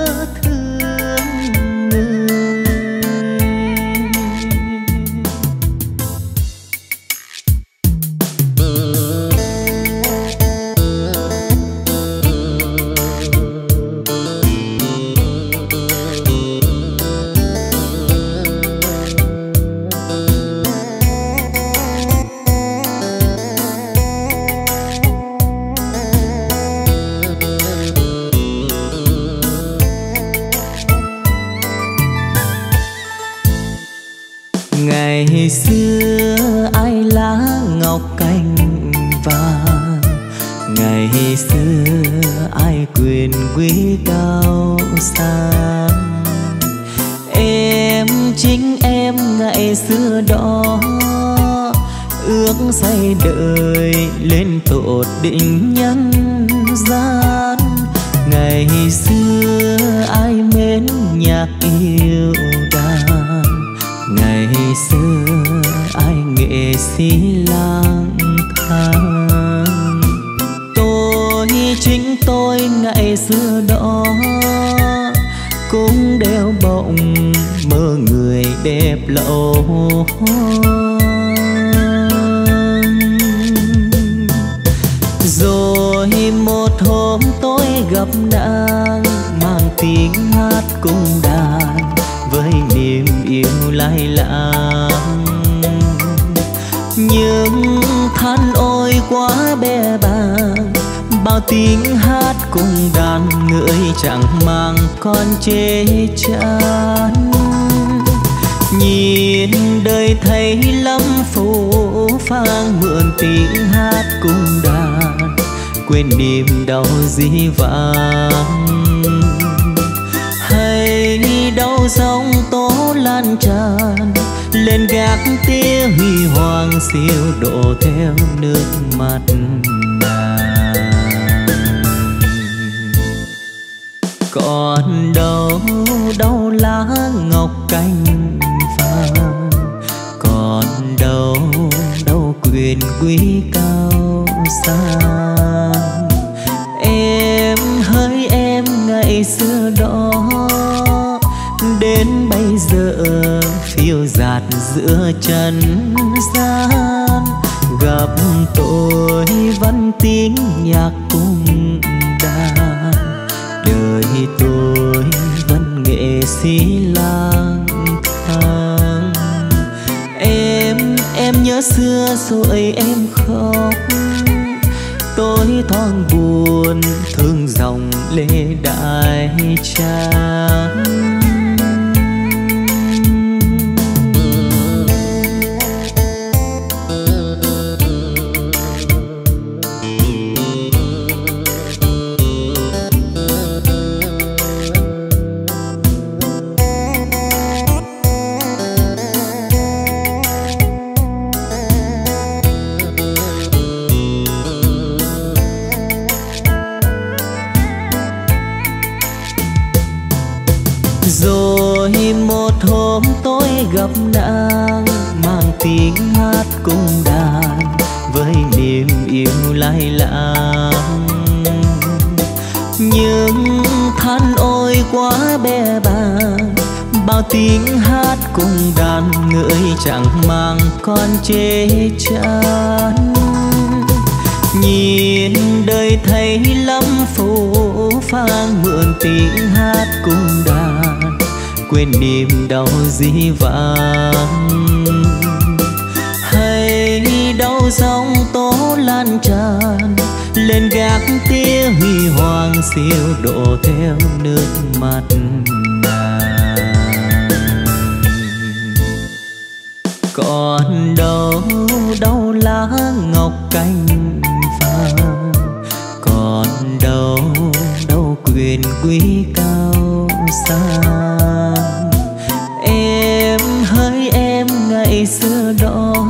ngày xưa đó,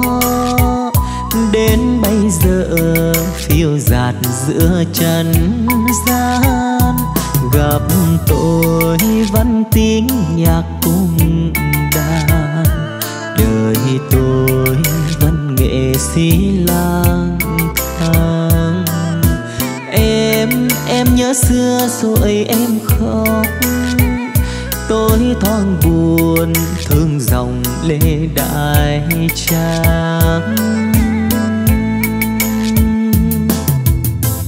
đến bây giờ phiêu dạt giữa trần gian. Gặp tôi vẫn tiếng nhạc cung đàn. Đời tôi vẫn nghệ sĩ lang thang. Em em nhớ xưa rồi em khóc. Tôi thoáng buồn thương dòng lê đại trang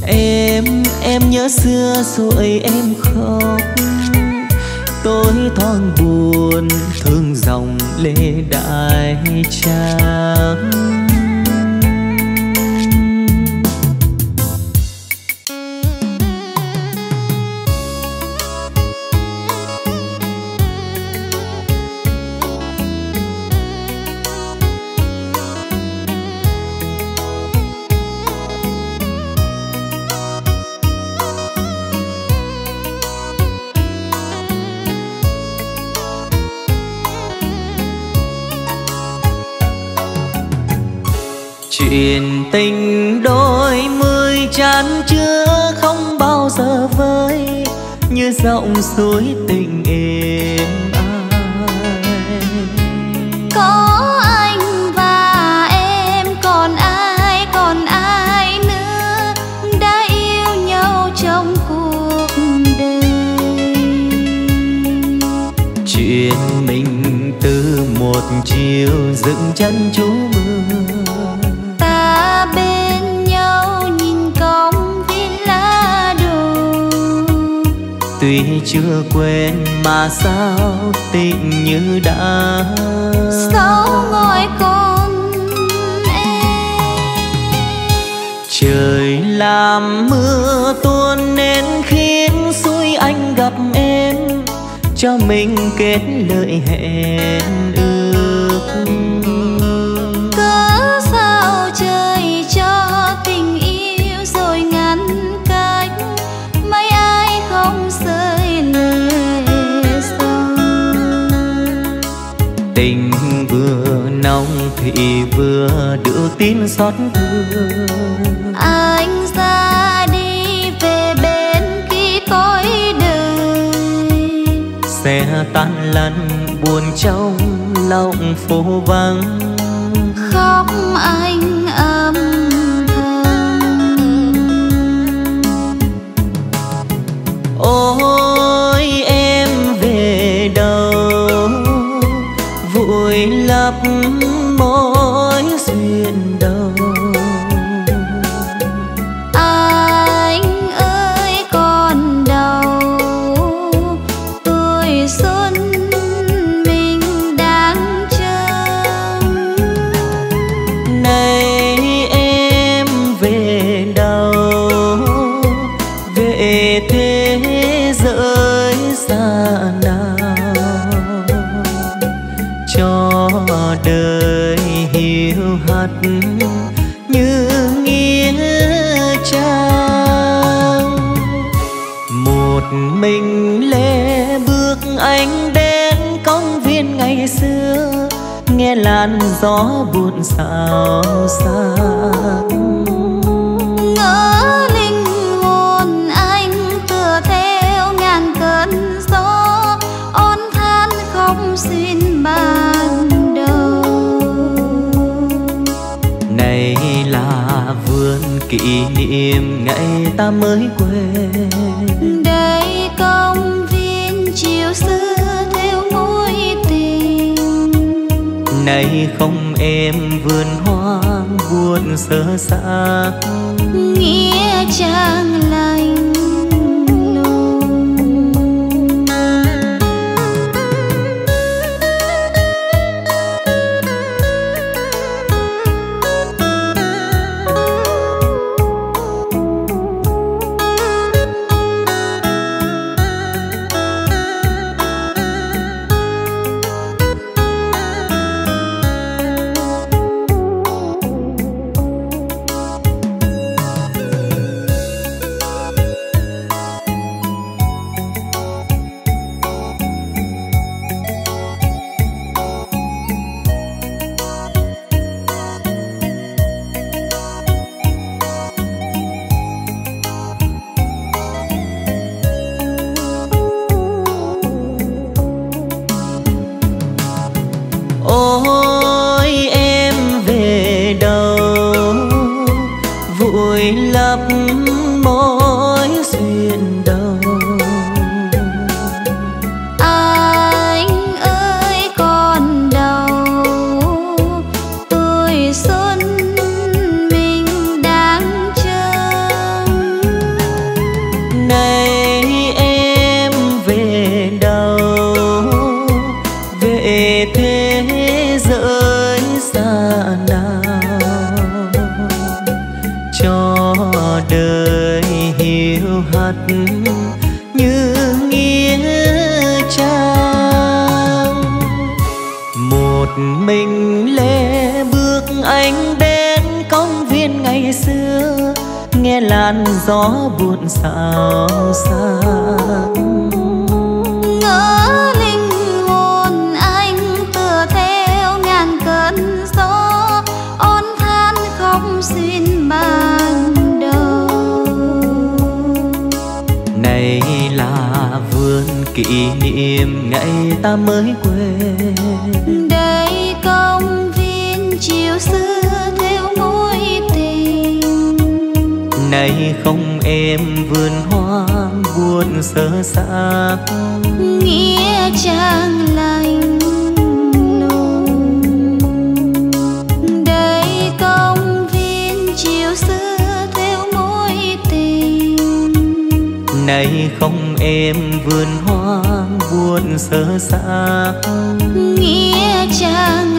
em em nhớ xưa rồi em khóc. Tôi thoáng buồn thương dòng lê đại trang chuyện tình đôi mươi chán chưa không bao giờ vơi như dòng suối tình êm ai có anh và em còn ai còn ai nữa đã yêu nhau trong cuộc đời? Chuyện mình từ một chiều dựng chân chú chưa quên mà sao tình như đã. Sao ngồi con em. Trời làm mưa tuôn nên khiến suối anh gặp em cho mình kết lời hẹn ước thì vừa đưa tin xót thương anh ra đi về bên khi tối đời xe tan lăn buồn trong lòng phố vắng sao sáng ngỡ linh hồn anh tựa theo ngàn cơn gió on than không xin ban đầu này là vườn kỷ niệm, ngày ta mới quên. Em vườn hoang buồn sơ xác. Nghĩa trang là xào xạc. Ngỡ linh hồn anh tựa theo ngàn cơn gió ôn than không xin ban đầu. Này là vườn kỷ niệm ngày ta mới quên em vườn hoang buồn sơ xác. Nghĩa trang lành đây công viên chiều xưa theo mối tình. Nay không em vườn hoang buồn sơ xác. Nghĩa trang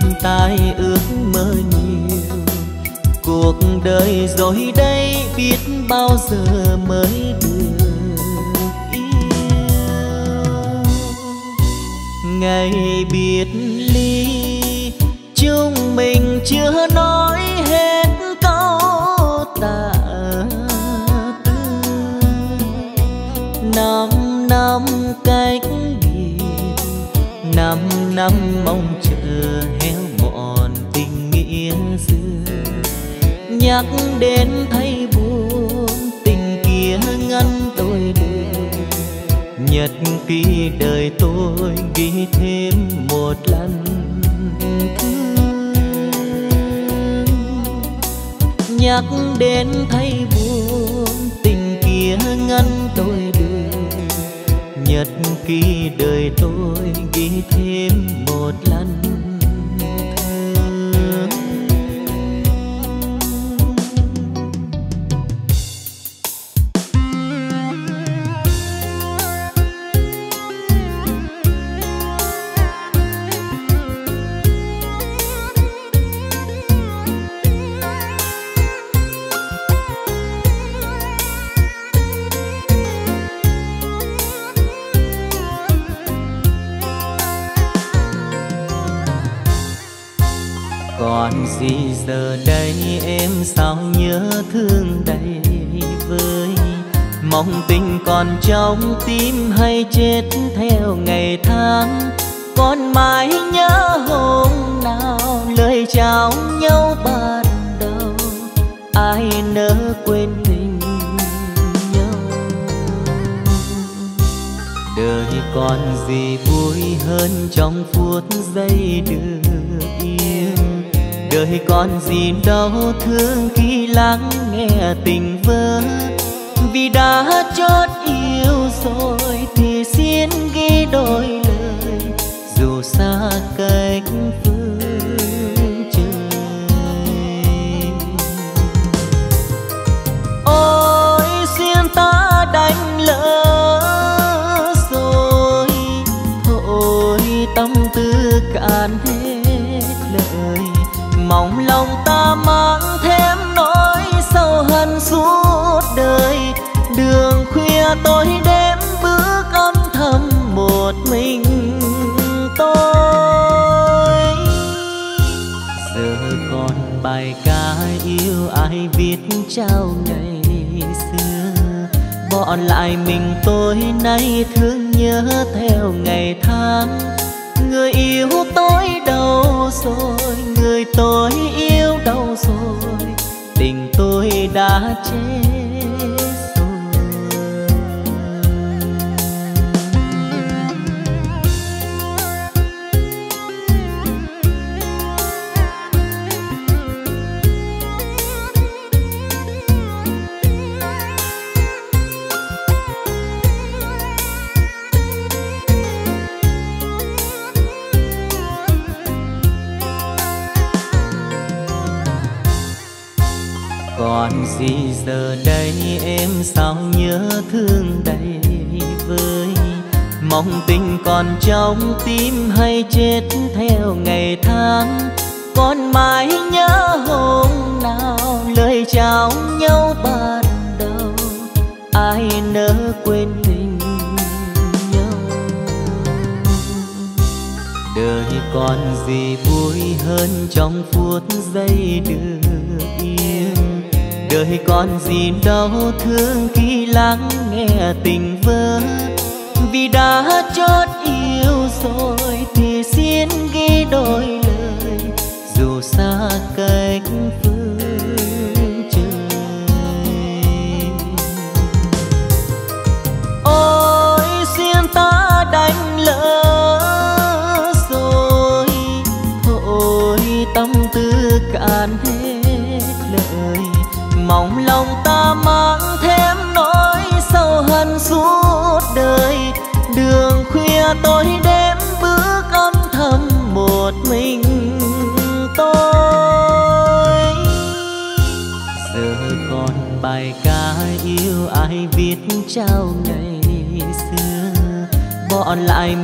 nhìn tai ước mơ nhiều. Cuộc đời rồi đây biết bao giờ mới được yêu. Ngày biệt ly, chúng mình chưa nói hết câu tạ tương năm năm cách biệt, năm năm mong nhắc đến thấy buồn, tình kia ngăn tôi đường nhật ký đời tôi ghi thêm một lần. Nhắc đến thấy buồn, tình kia ngăn tôi đường nhật ký đời tôi ghi thêm một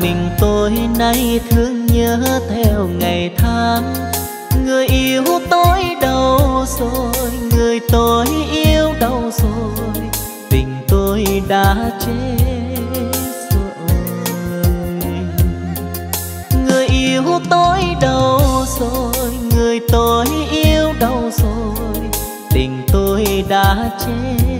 Tình tôi nay thương nhớ theo ngày tháng. Người yêu tôi đâu rồi, người tôi yêu đâu rồi? Tình tôi đã chết rồi. Người yêu tôi đâu rồi, người tôi yêu đâu rồi? Tình tôi đã chết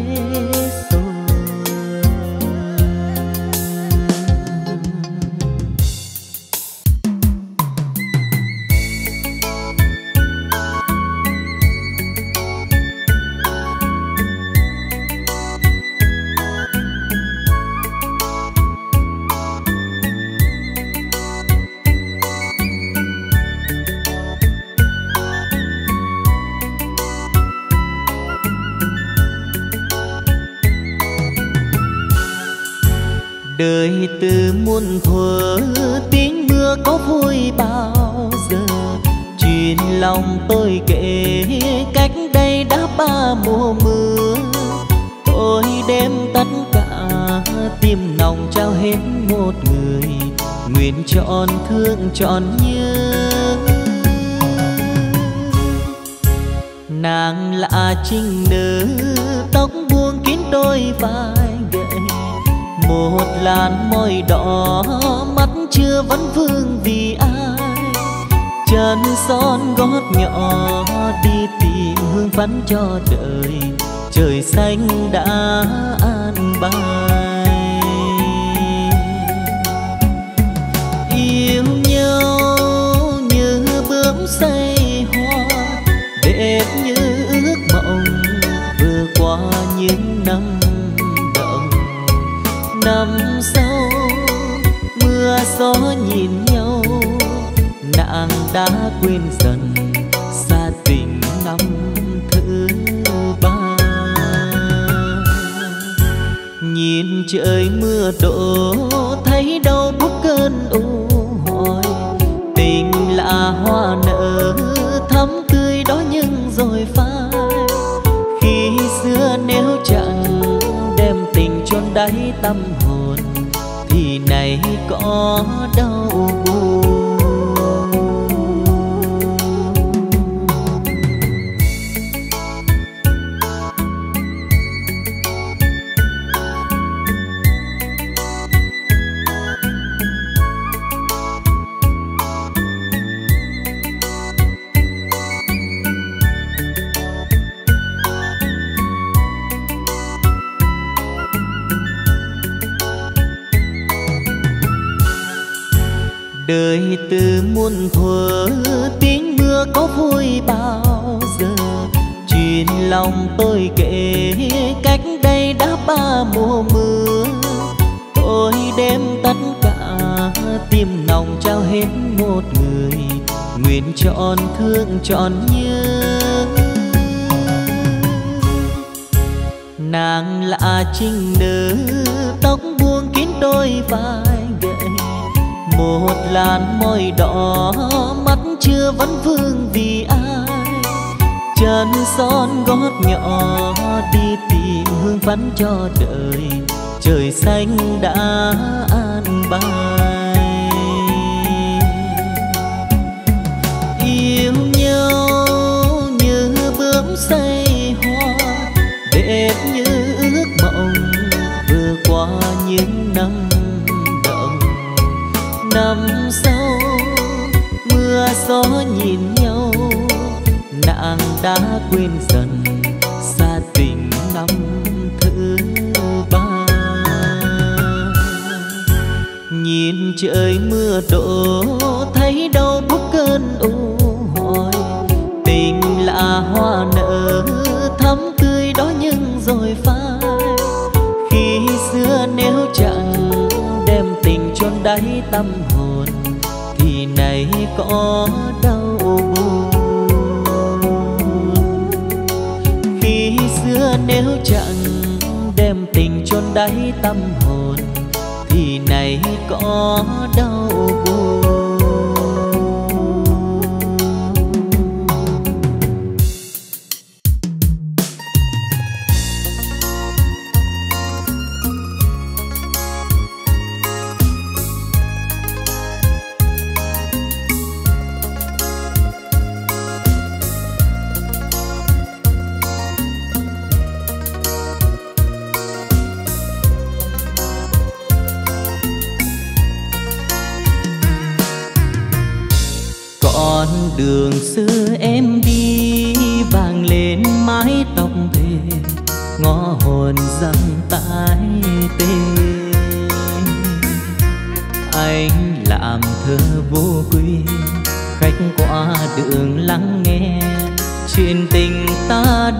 bao giờ. Chuyện lòng tôi kể cách đây đã ba mùa mưa. Tôi đem tất cả tim lòng trao hết một người. Nguyện chọn thương, chọn như nàng là trinh nữ, tóc buông kín đôi vai gậy một làn môi đỏ, mắt chưa vẫn vương vì chân son gót nhỏ đi tìm hương phấn cho đời, trời xanh đã an bài. Yêu nhau như bướm say hoa, đẹp như ước mộng, vừa qua những năm đầu. Năm sau, mưa gió nhìn đã quên dần xa tình năm thứ ba nhìn trời mưa đổ, thấy đâu bút cơn u hoài. tình là hoa nở, thắm tươi đó nhưng rồi phai khi xưa nếu chẳng đem tình chôn đáy tâm hồn, thì này có cho đời.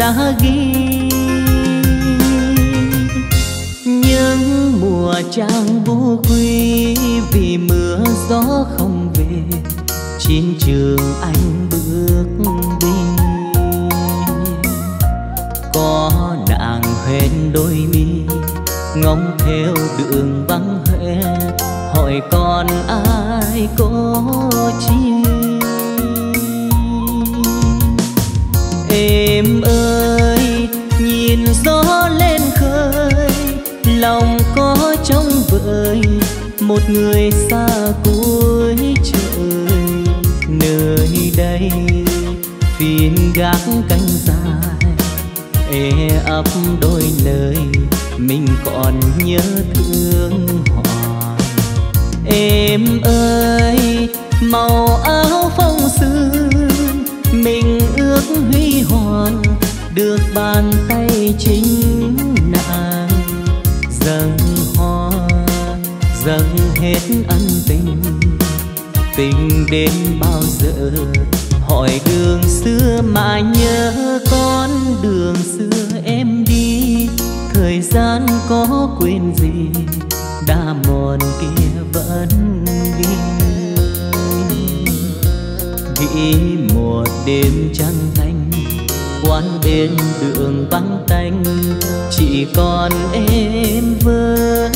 Đã ghi. Những mùa trang vũ quy vì mưa gió không về, chiến trường anh bước đi. Có nàng hẹn đôi mi, ngóng theo đường vắng hoe hỏi còn ai có chi? Em ơi, nhìn gió lên khơi, lòng có trong vời một người xa cuối trời. Nơi đây phiên gác cánh dài ê ấp đôi lời mình còn nhớ thương hoài em ơi, màu áo phong sương huy hoàng được bàn tay chính nàng. Dâng hoa, dâng hết ân tình tình đến bao giờ hỏi đường xưa mà nhớ con đường xưa em đi. Thời gian có quên gì, đã mòn kia vẫn đi. Nghĩ một đêm trăng tay ngoan bên đường vắng tanh chỉ còn em với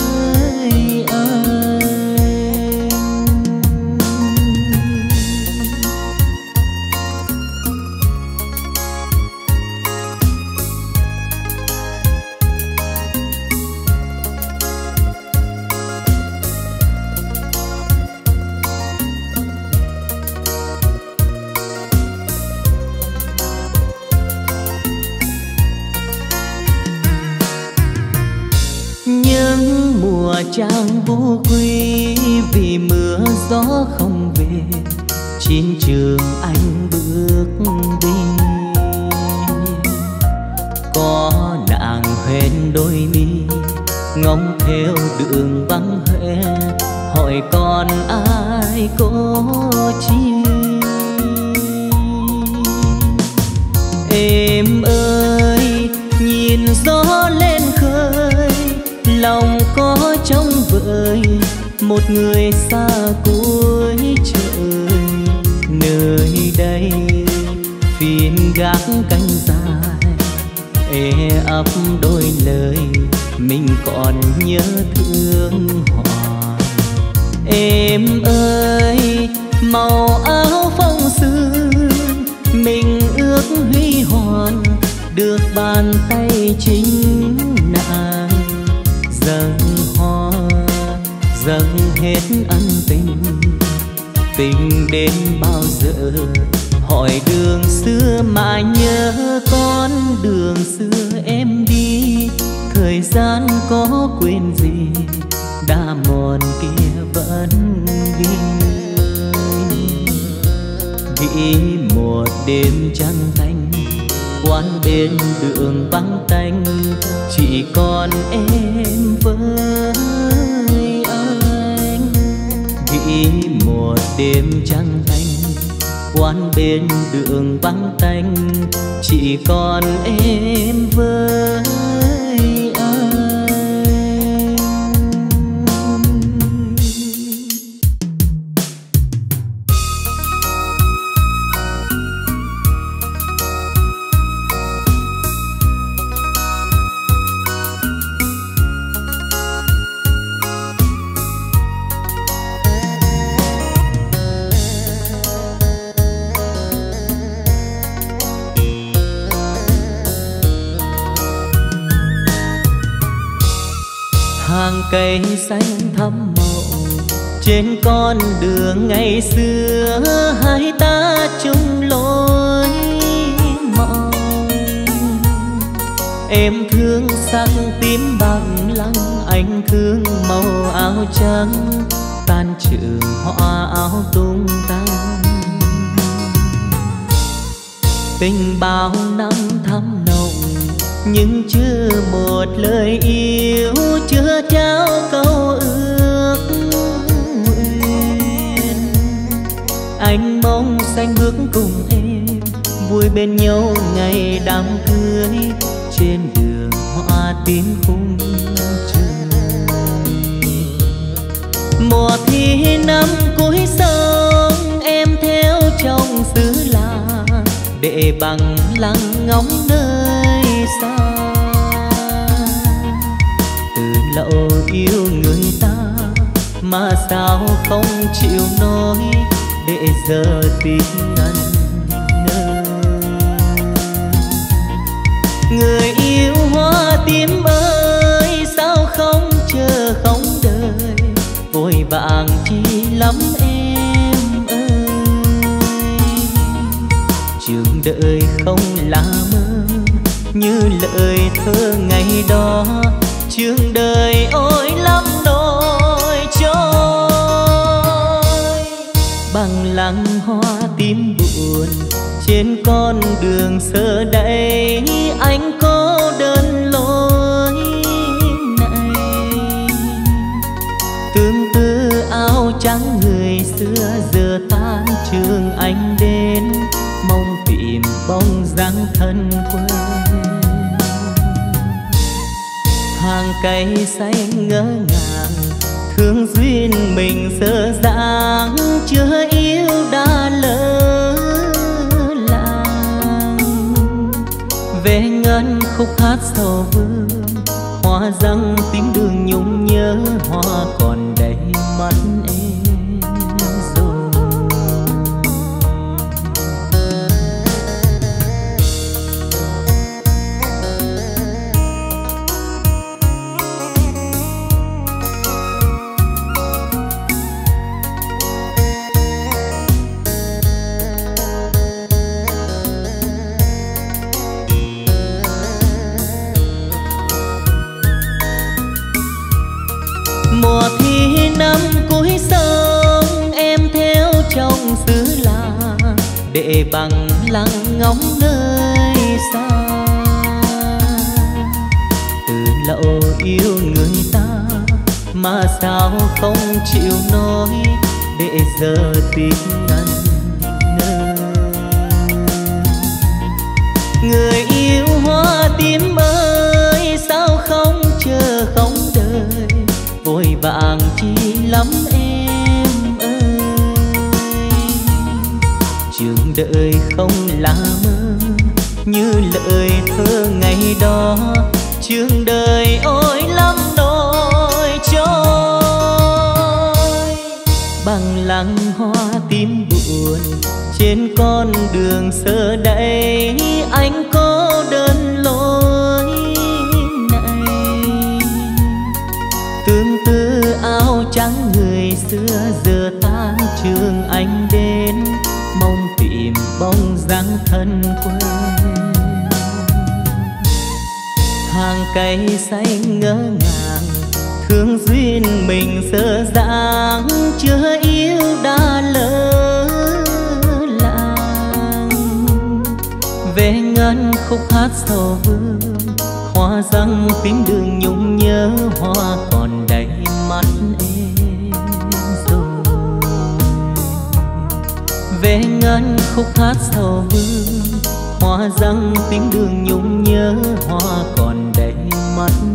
dạng chi lắm em ơi. Trường đời không là mơ, như lời thơ ngày đó. Trường đời ôi lắm nỗi trôi. Bằng lăng hoa tim buồn, trên con đường xưa đây, anh cô đơn thân quê hàng cây xanh ngỡ ngàng, thương duyên mình sơ dáng chưa yêu đã lỡ làng. Về ngân khúc hát sầu vương, hoa răng tím đường nhung nhớ ngóng nơi xa. Từ lâu yêu người ta mà sao không chịu nói để giờ tin ngần ngơ người yêu hoa tím ơi, sao không chờ không đợi? Vội vàng chi lắm đời không là mơ, như lời thơ ngày đó. Trường đời ôi lắm nỗi trôi, bằng lăng hoa tím buồn trên con đường sơ đây. Anh cô đơn lối này. Tương tư áo trắng người xưa, giờ tan trường anh đến bóng dáng thân quen. Hàng cây xanh ngỡ ngàng, thương duyên mình sơ dáng chưa yêu đã lỡ làng. Về ngân khúc hát sầu vương, hoa răng tím đường nhung nhớ hoa cỏ gian khúc hát sầu vương, hoa răng tiếng đường nhung nhớ, hoa còn đầy mắt.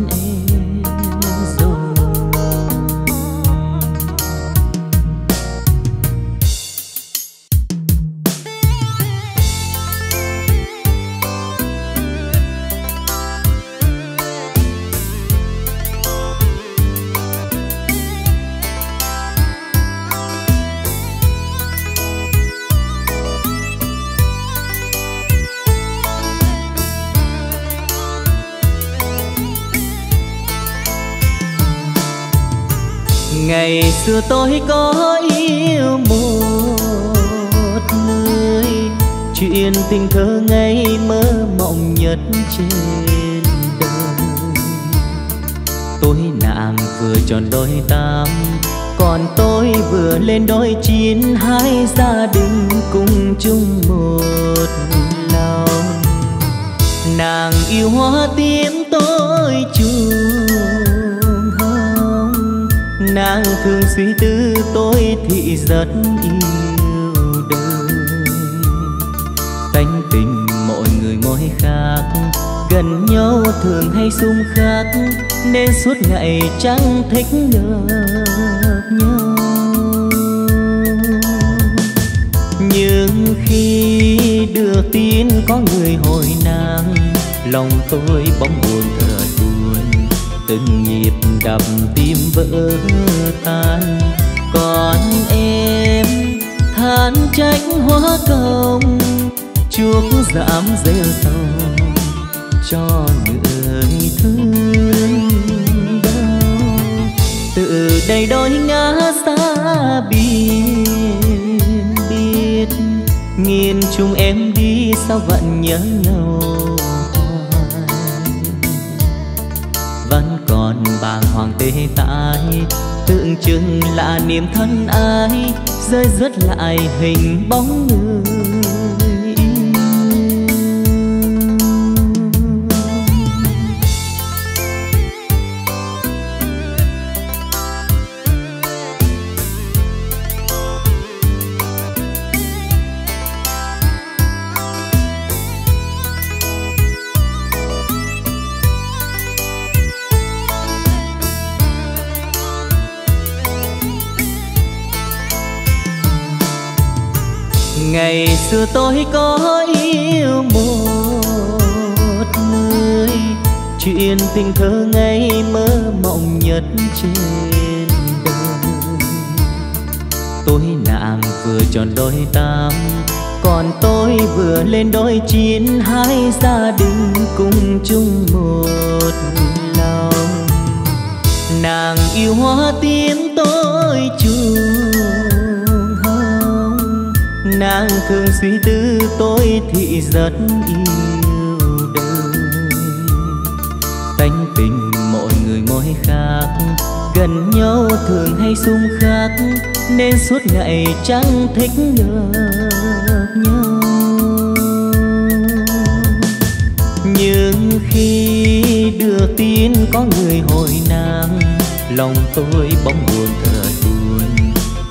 Ngày xưa tôi có yêu một người. Chuyện tình thơ ngây mơ mộng nhất trên đời. Tôi nàng vừa tròn đôi tám, còn tôi vừa lên đôi chín. Hai gia đình cùng chung một lòng. Nàng yêu hoa nàng thường suy tư, tôi thì rất yêu đời. Tánh tình mọi người mỗi khác, gần nhau thường hay xung khắc, nên suốt ngày chẳng thích được nhau. Nhưng khi được tin có người hồi nàng lòng tôi bỗng buồn từng nhịp đập tim vỡ tan. Còn em, than trách hóa công, chuốc giảm rêu sầu cho người thương đau. Từ đây đôi ngã xa biệt biệt nhìn chung em đi sao vẫn nhớ nhau. Hoàng tê tái. Tượng trưng là niềm thân ai rơi rớt lại hình bóng người. Ngày xưa tôi có yêu một người. Chuyện tình thơ ngây mơ mộng nhất trên đời. Tôi nàng vừa tròn đôi tám, còn tôi vừa lên đôi chín. Hai gia đình cùng chung một lòng. Nàng yêu hoa nàng thường suy tư, tôi thì rất yêu đời. Tánh tình mỗi người mỗi khác, gần nhau thường hay xung khắc, nên suốt ngày chẳng thích được nhau. Nhưng khi đưa tin có người hồi nàng, lòng tôi bỗng buồn thật buồn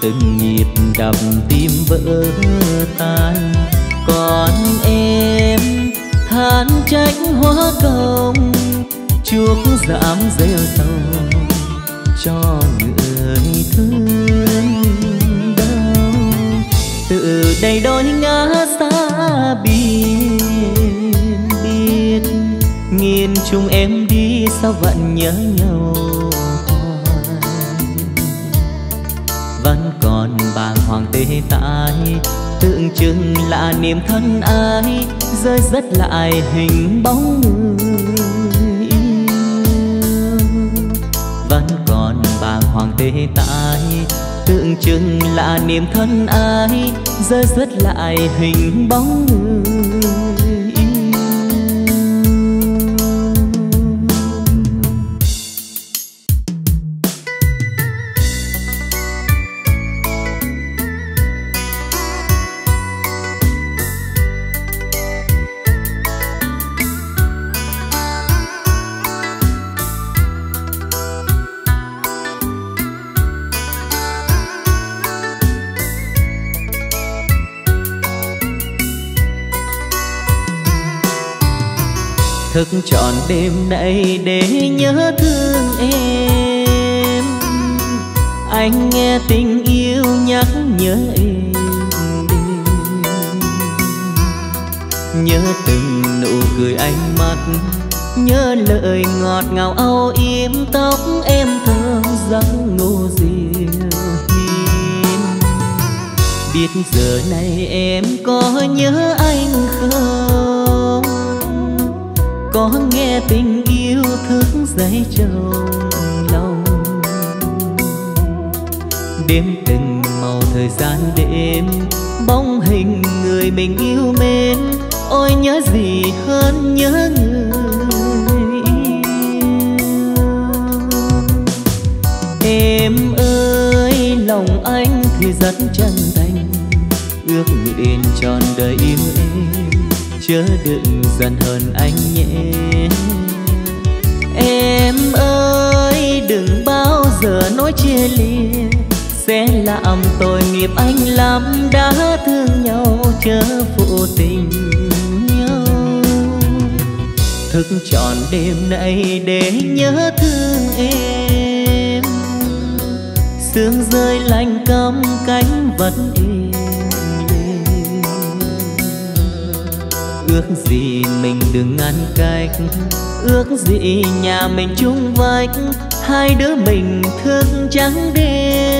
từng nhịp đập tim vỡ tan. Còn em, than trách hóa công, chuốc giảm rêu sầu cho người thương đau. Từ đây đôi ngã xa biển, biết nhìn chung em đi sao vẫn nhớ nhau. Hoàng tê tại tượng trưng là niềm thân ai rơi rất lại hình bóng người vẫn còn bàng hoàng tê tại tượng trưng là niềm thân ai rơi rất lại hình bóng người thức trọn đêm nay để nhớ thương em. Anh nghe tình yêu nhắc nhớ em. Nhớ từng nụ cười ánh mắt, nhớ lời ngọt ngào âu yếm tóc em thơm giấc ngủ dịu hiền. Biết giờ này em có nhớ anh không? Có nghe tình yêu thức dậy trong lòng. Đêm từng màu thời gian đêm, bóng hình người mình yêu mến. Ôi nhớ gì hơn nhớ người em ơi, lòng anh thì rất chân thành. Ước nguyện tròn đời yêu chớ đừng giận hơn anh nhé. Em ơi, đừng bao giờ nói chia lìa sẽ làm tội nghiệp anh lắm, đã thương nhau, chớ phụ tình nhau. Thức tròn đêm nay để nhớ thương em. Sương rơi lạnh căm cánh vẫn im. Ước gì mình đừng ngăn cách. Ước gì nhà mình chung vách, hai đứa mình thức trắng đêm.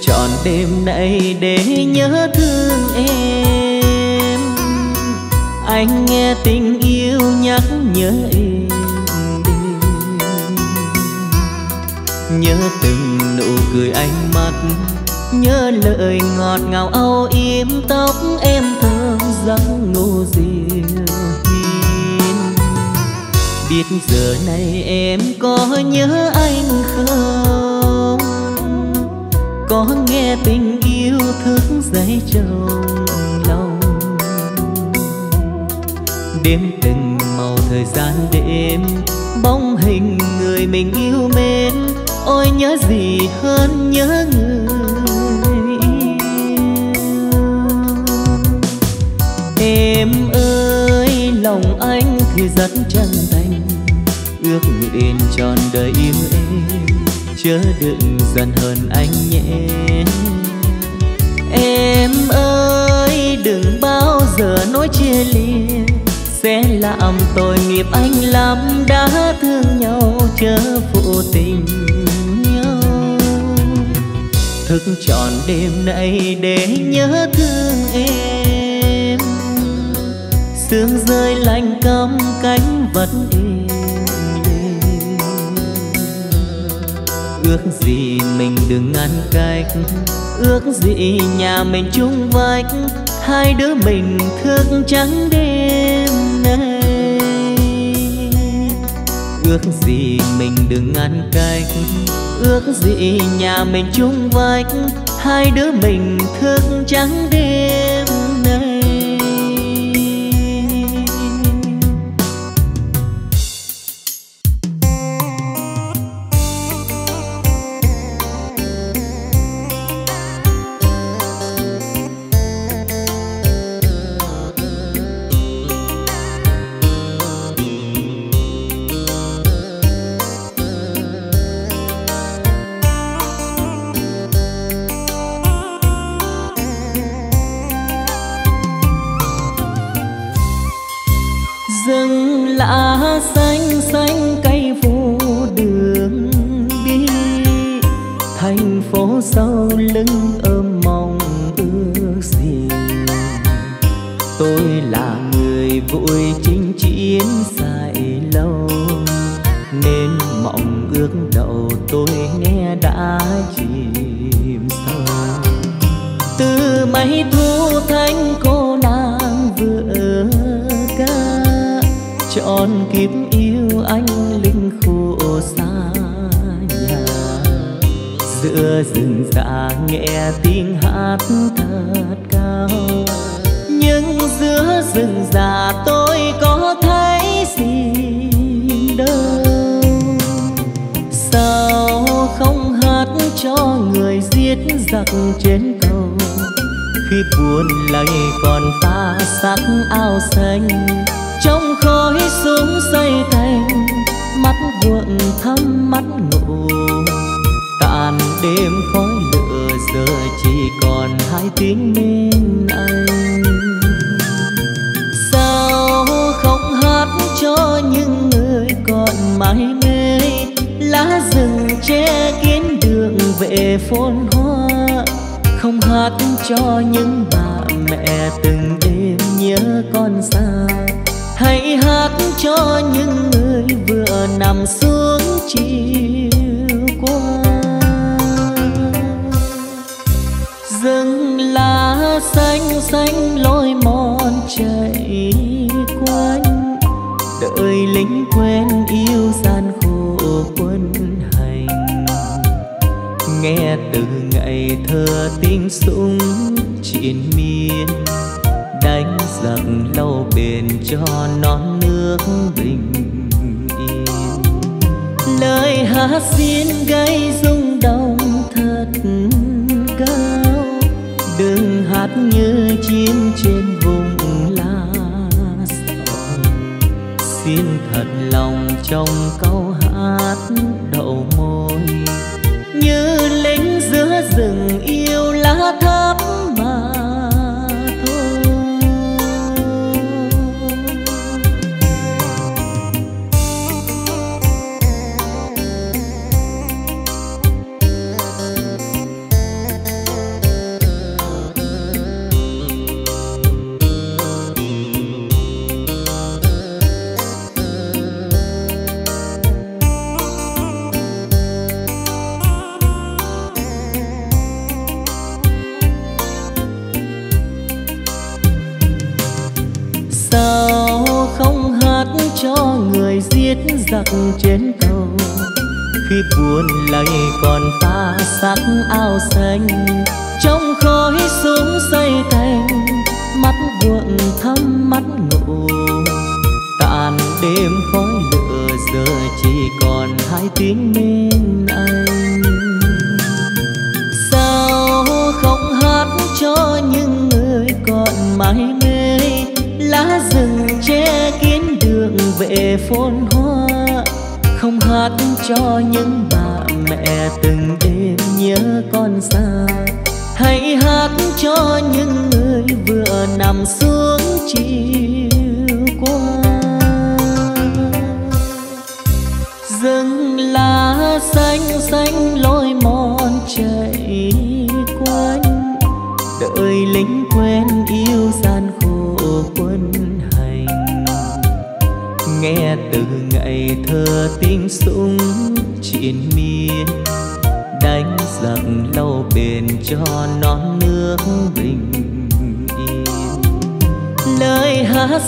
Trọn đêm nay để nhớ thương em. Anh nghe tình yêu nhắc nhớ em. Đêm nhớ từng nụ cười ánh mắt, nhớ lời ngọt ngào âu yếm tóc em thơm giấc ngô diều hiền. Biết giờ này em có nhớ anh không? Có nghe tình yêu thức dậy trong lòng. Đêm từng màu thời gian đêm, bóng hình người mình yêu mến. Ôi nhớ gì hơn nhớ người em ơi, lòng anh thì rất chân thành. Ước nguyện tròn đời yêu em chớ đừng dần hơn anh nhé. Em ơi, đừng bao giờ nói chia lìa sẽ làm tội nghiệp anh lắm, đã thương nhau, chớ phụ tình nhau. Thức tròn đêm nay để nhớ thương em. Sương rơi lạnh cắm cánh vật yêu ước gì mình đừng ngăn cách. Ước gì nhà mình chung vách, hai đứa mình thức trắng đêm nay. Ước gì mình đừng ngăn cách. Ước gì nhà mình chung vách, hai đứa mình thức trắng đêm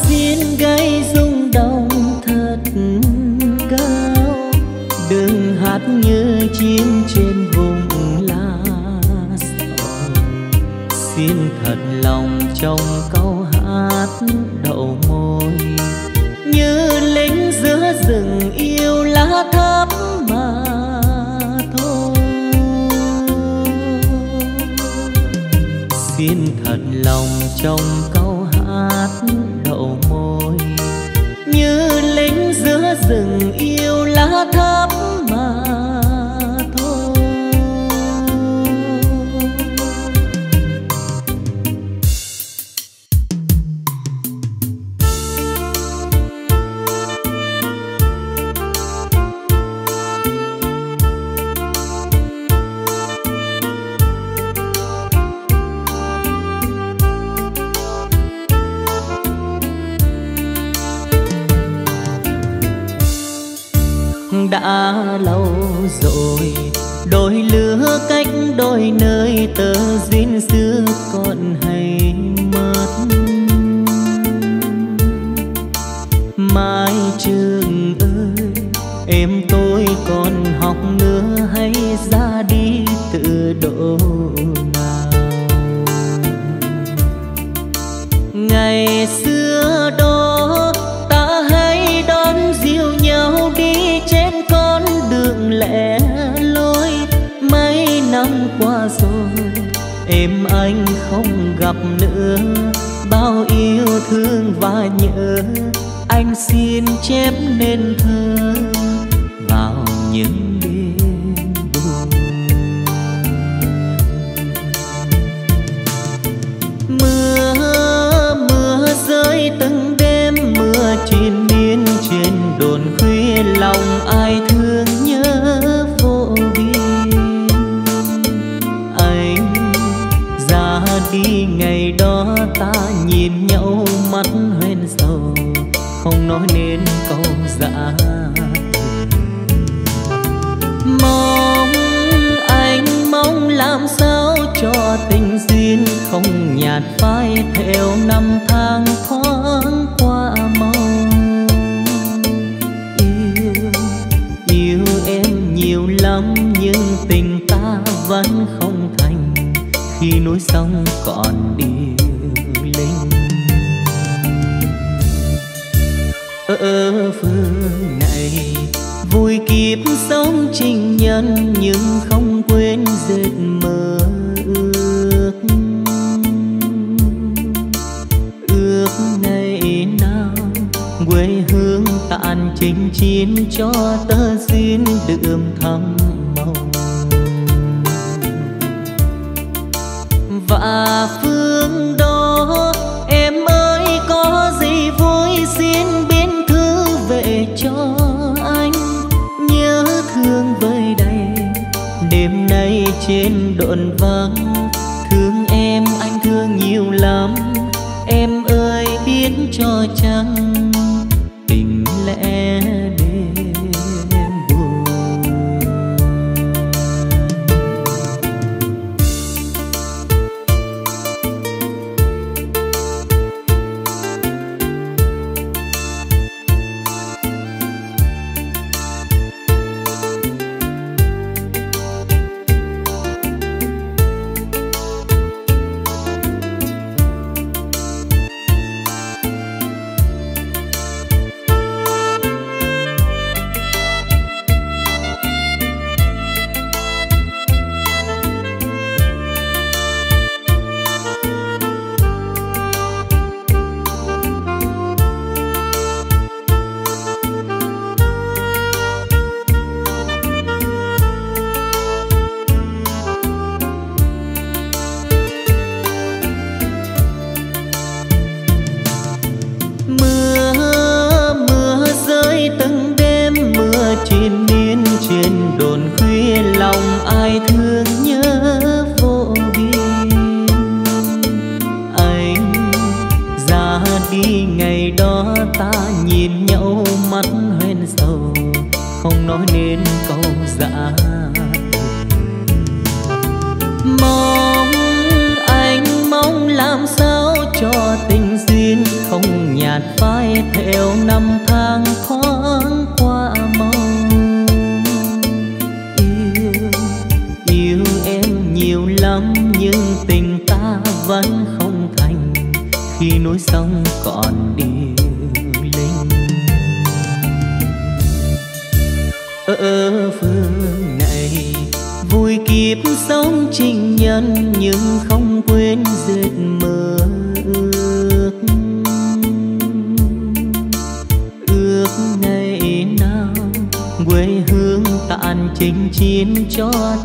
xin gây rung động thật cao. Đừng hát như chim trên vùng lá xin thật lòng trong câu hát đậu môi. Như lính giữa rừng yêu lá thắm mà thôi. Xin thật lòng trong câu hát đậu môi như lính giữa rừng yêu lá thắm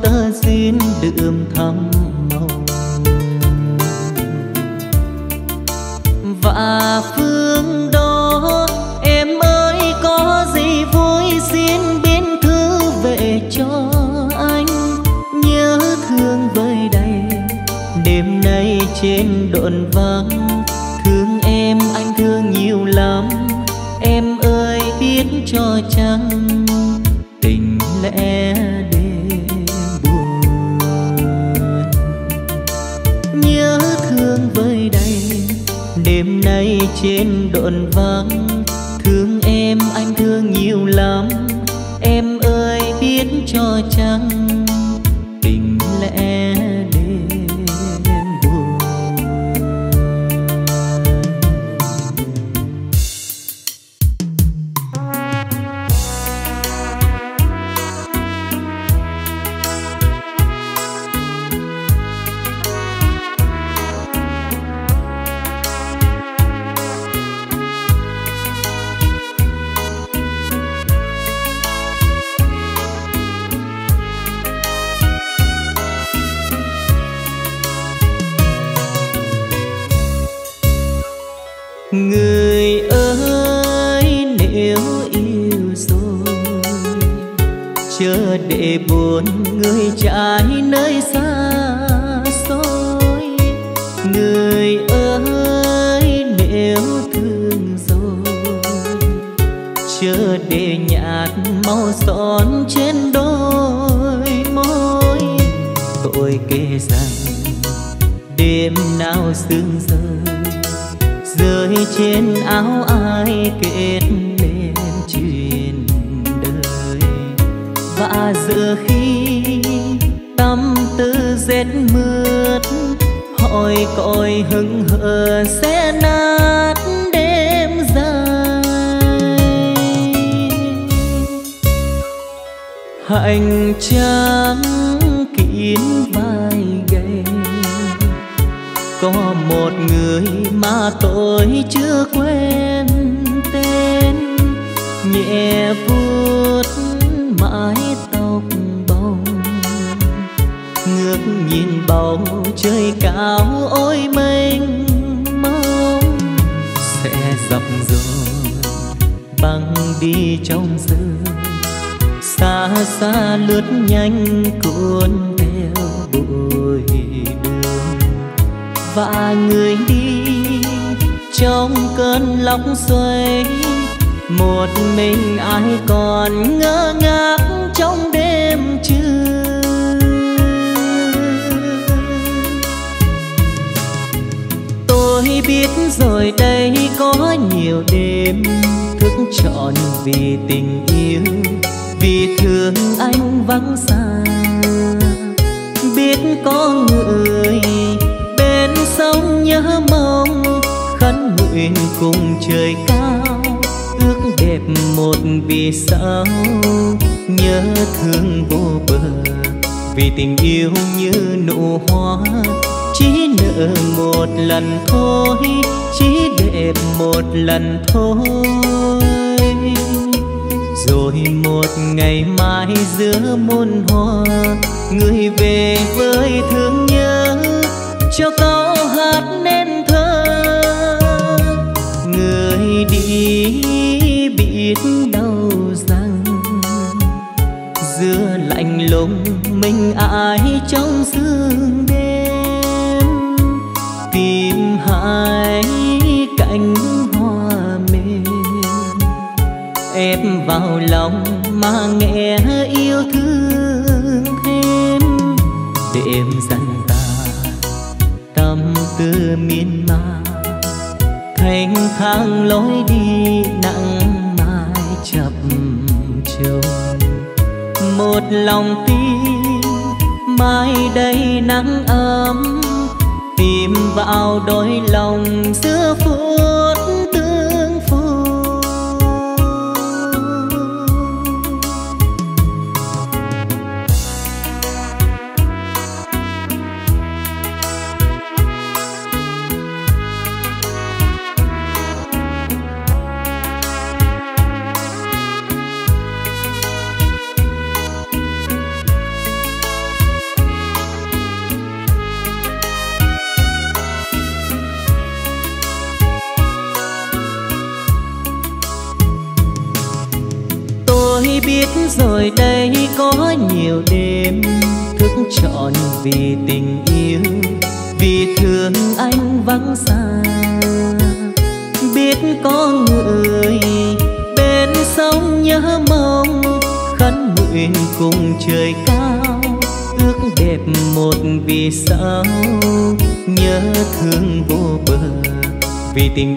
tơ xin đượm thắm màu và phương đó, em ơi, có gì vui xin biến thứ về cho anh. Nhớ thương vơi đầy đêm nay trên đồn vắng. Thương em anh thương nhiều lắm, em ơi biết cho chăng. trên đồn vắng.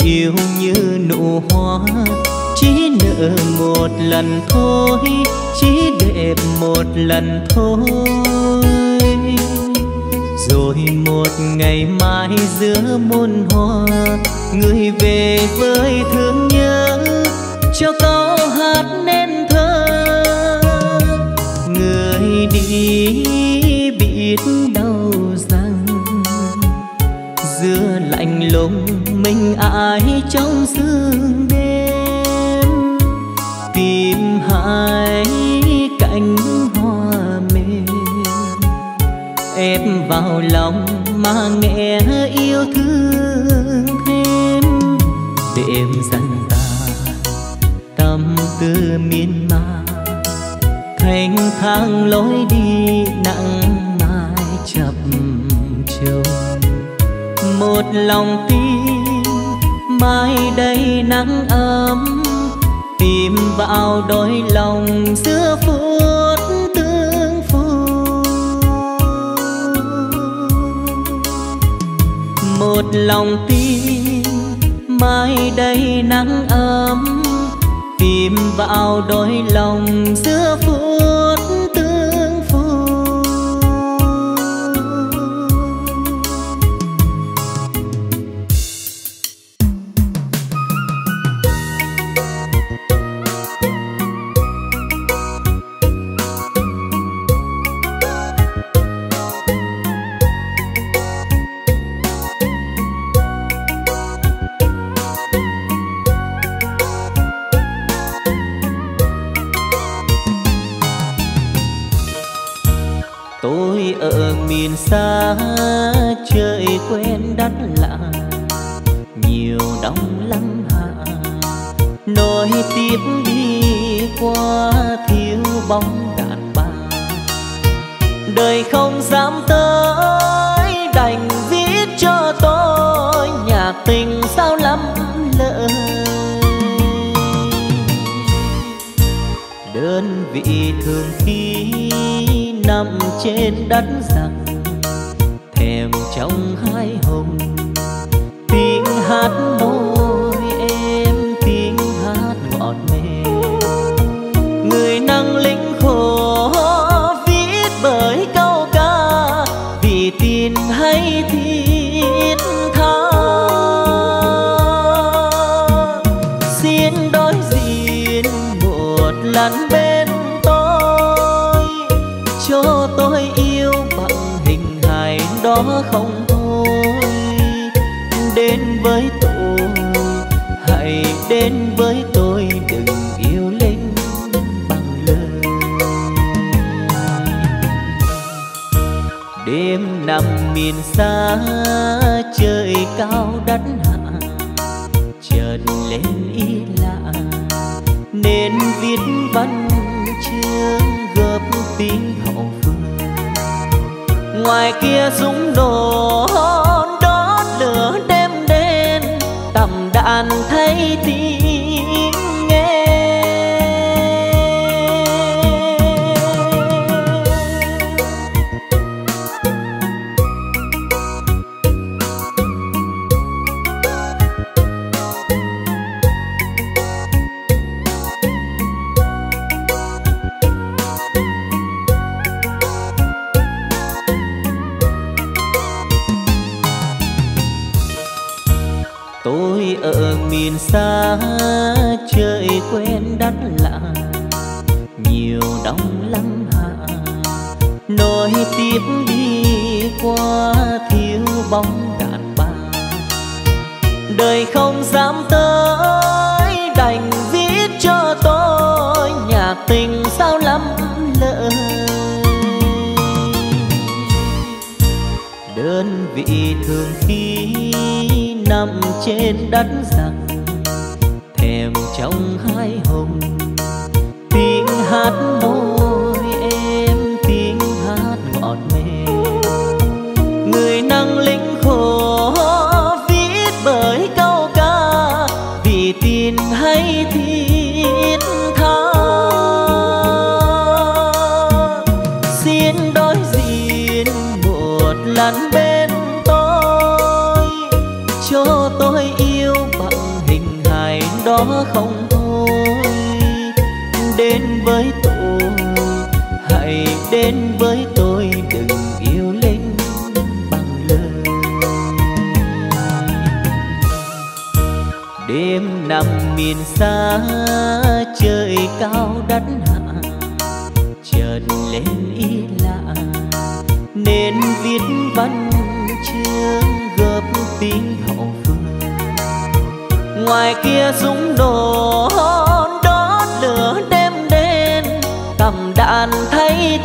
yêu như nụ hoa. Chỉ nở một lần thôi, chỉ đẹp một lần thôi. Rồi một ngày mai giữa muôn hoa, người về với thương nhớ, cho câu hát nên thơ. Người đi biết đâu lòng mình ai trong sương đêm? Tìm hai cánh hoa mềm em vào lòng mà nghe yêu thương thêm. Để em dần ta tâm tư miên man thanh thang lối đi một lòng tin, mai đây nắng ấm, tìm vào đôi lòng giữa phút tương phương một lòng tin, mai đây nắng ấm, tìm vào đôi lòng giữa phút đất giặc.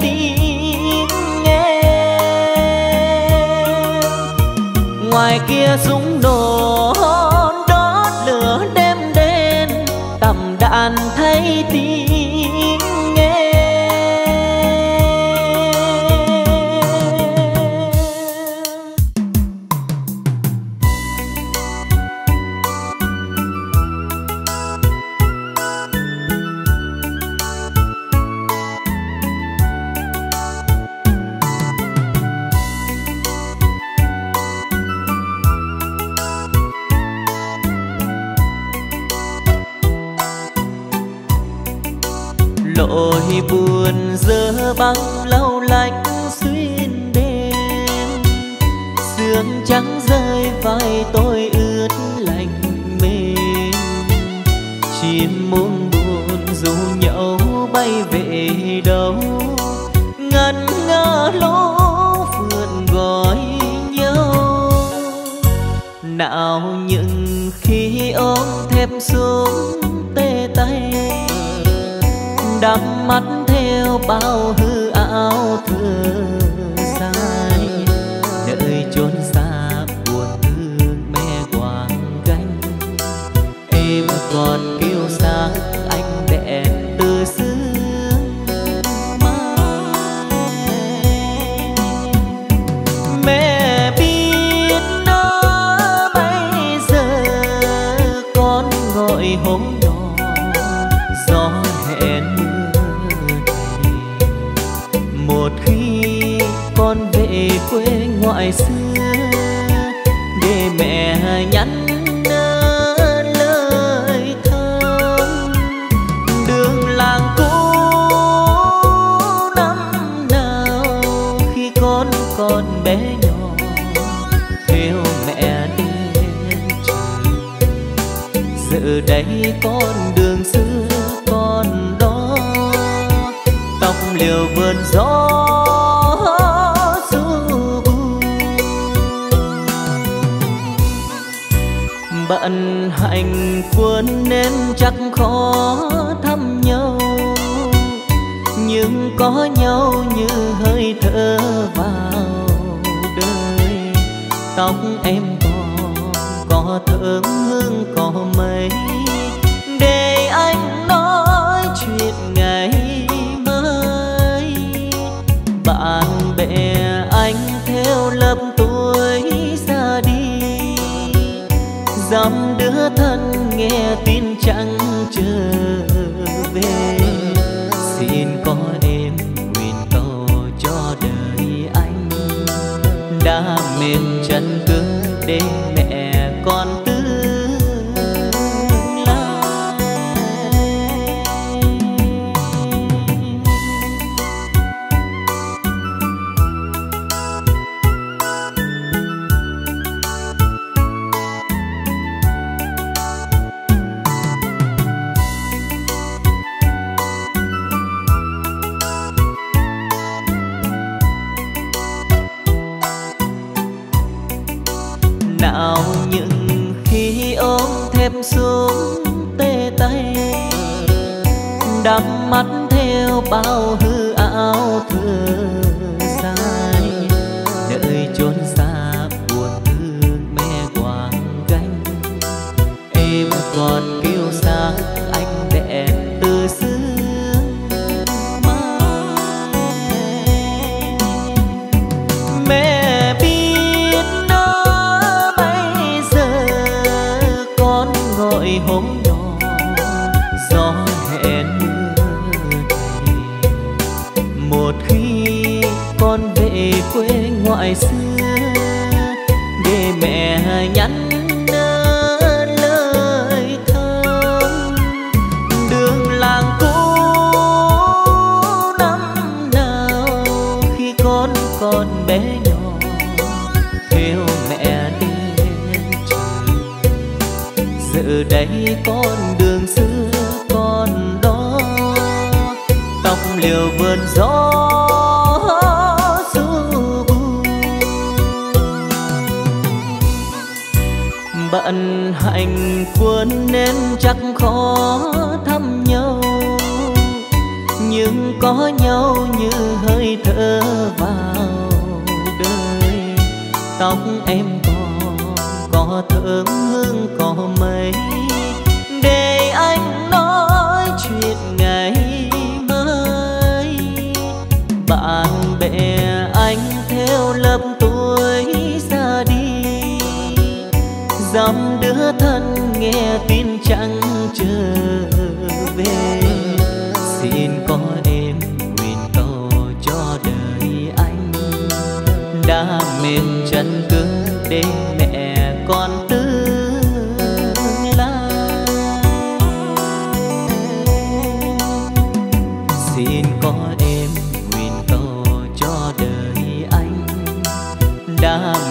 Tiếng em ngoài kia súng nổ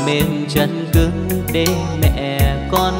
mềm chân cứng để mẹ con